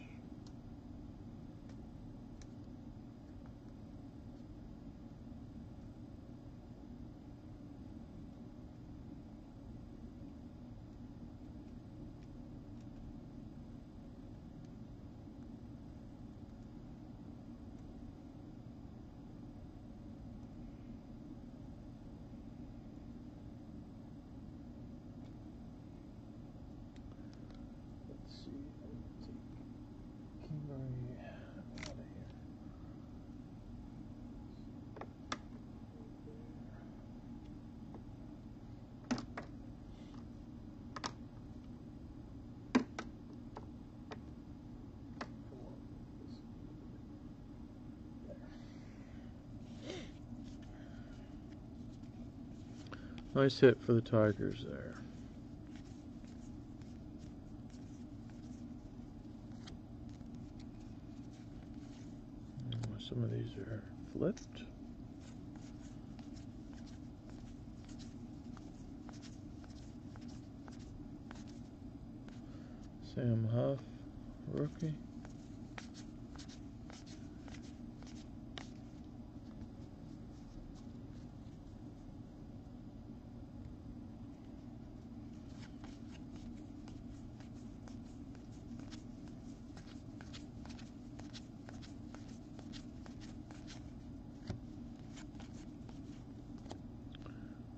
Nice hit for the Tigers there. Some of these are flipped. Sam Huff, rookie.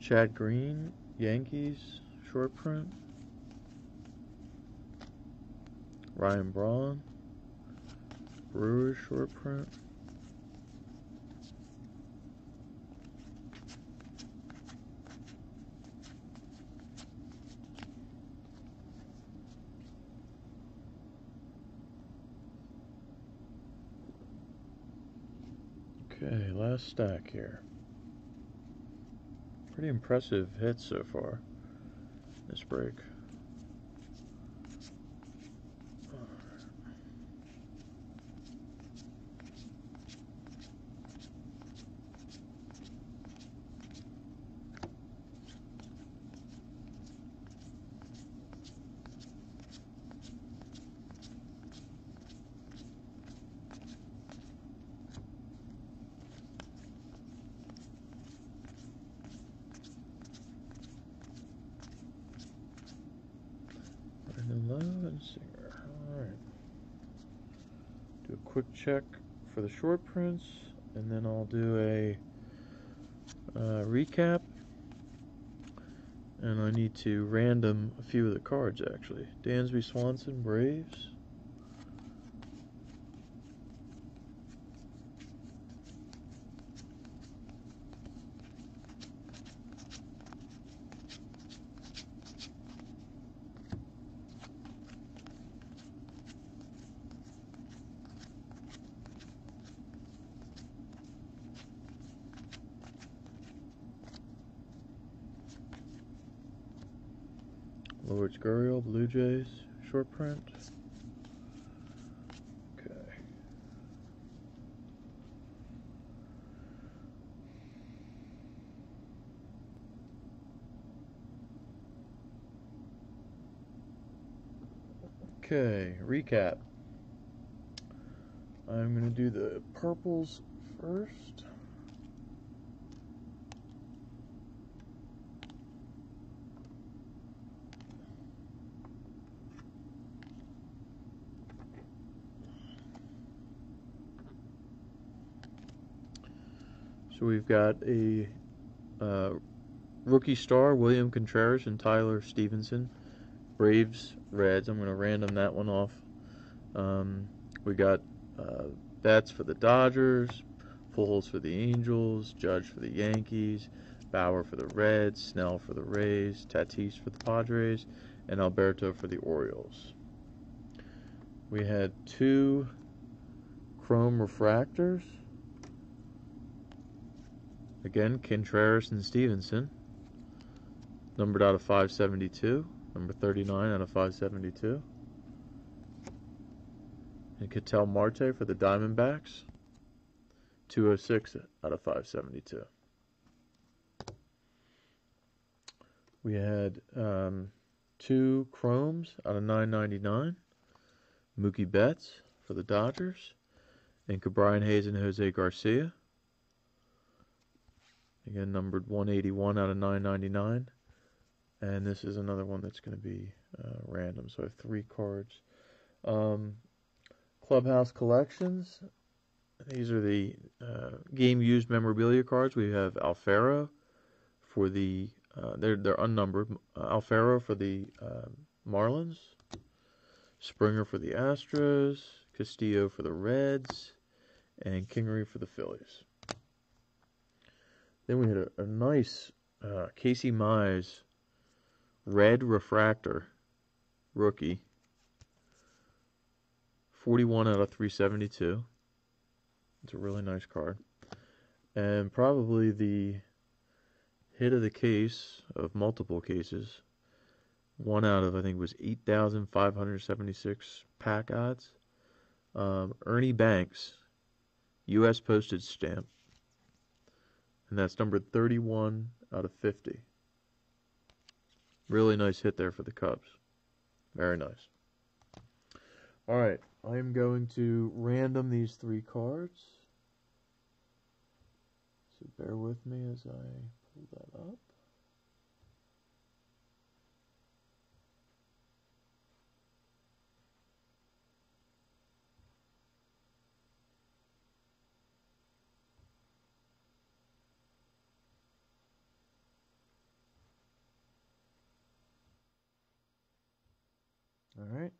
Chad Green, Yankees, short print. Ryan Braun, Brewers, short print. Okay, last stack here. Pretty impressive hits so far this break. Alright. Do a quick check for the short prints, and then I'll do a uh, recap. And I need to random a few of the cards actually. Dansby Swanson, Braves. Lourdes Gurriel, Blue Jays, short print. Okay. Okay, recap. I'm going to do the purples first. So we've got a uh, rookie star, William Contreras and Tyler Stephenson. Braves, Reds. I'm going to random that one off. Um, we got uh, Betts for the Dodgers, Pujols for the Angels, Judge for the Yankees, Bauer for the Reds, Snell for the Rays, Tatis for the Padres, and Alberto for the Orioles. We had two chrome refractors. Again, Contreras and Stephenson, Numbered out of 572. Number 39 out of 572. And Ketel Marte for the Diamondbacks. 206 out of 572. We had um, two Chromes out of 999. Mookie Betts for the Dodgers. And Brian Hayes and Jose Garcia. Again, numbered 181 out of 999. And this is another one that's going to be uh, random. So I have three cards. Um, Clubhouse Collections. These are the uh, game used memorabilia cards. We have Alfaro for the, uh, they're, they're unnumbered. Alfaro for the uh, Marlins. Springer for the Astros. Castillo for the Reds. And Kingery for the Phillies. Then we had a, a nice uh, Casey Mize red refractor rookie. 41 out of 372. It's a really nice card. And probably the hit of the case of multiple cases. One out of I think was 8,576 pack odds. Um, Ernie Banks, U.S. postage stamp, and that's numbered 31 out of 50. Really nice hit there for the Cubs. Very nice. All right, I'm going to random these three cards. So bear with me as I pull that up. All right.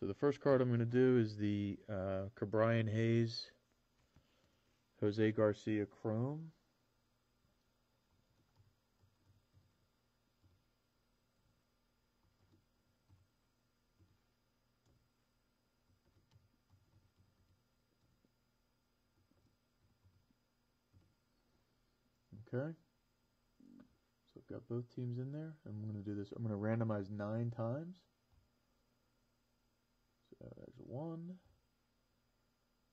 So the first card I'm going to do is the uh, Ke'Bryan Hayes Jose Garcia Chrome. Okay. Got both teams in there. I'm going to do this. I'm going to randomize nine times. So there's one,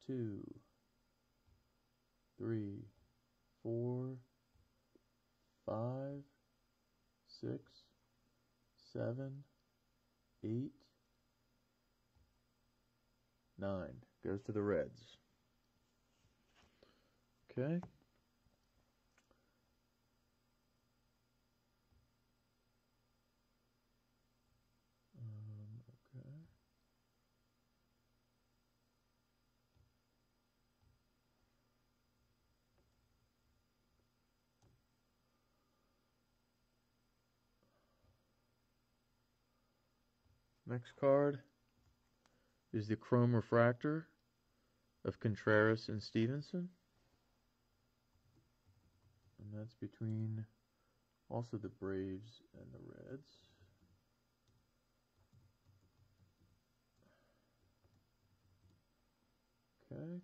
two, three, four, five, six, seven, eight, nine. Goes to the Reds. Okay. Next card is the Chrome Refractor of Contreras and Stephenson. And that's between also the Braves and the Reds. Okay.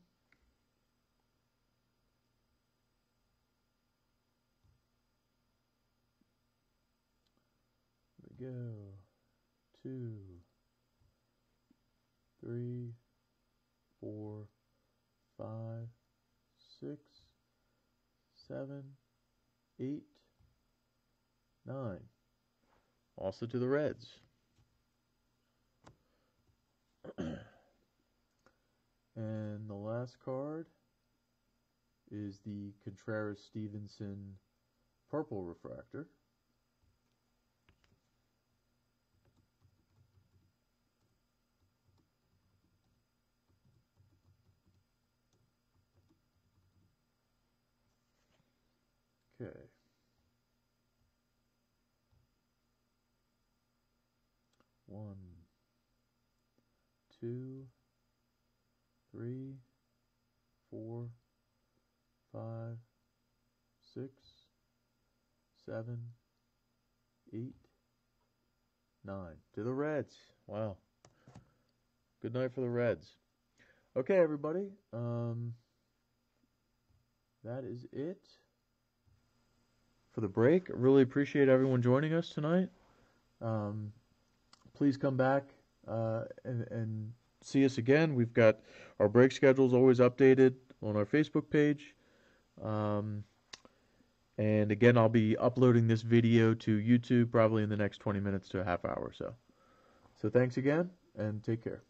There we go two, three, four, five, six, seven, eight, nine. Also to the Reds. <clears throat> and the last card is the Contreras Stephenson Purple Refractor. Okay. One, two, three, four, five, six, seven, eight, nine. To the Reds. Wow. Good night for the Reds. Okay, everybody. Um, that is it for the break. Really appreciate everyone joining us tonight. Um, please come back uh, and, and, see us again. We've got our break schedules always updated on our Facebook page. Um, and again, I'll be uploading this video to YouTube probably in the next 20 minutes to a half hour or so. So thanks again and take care.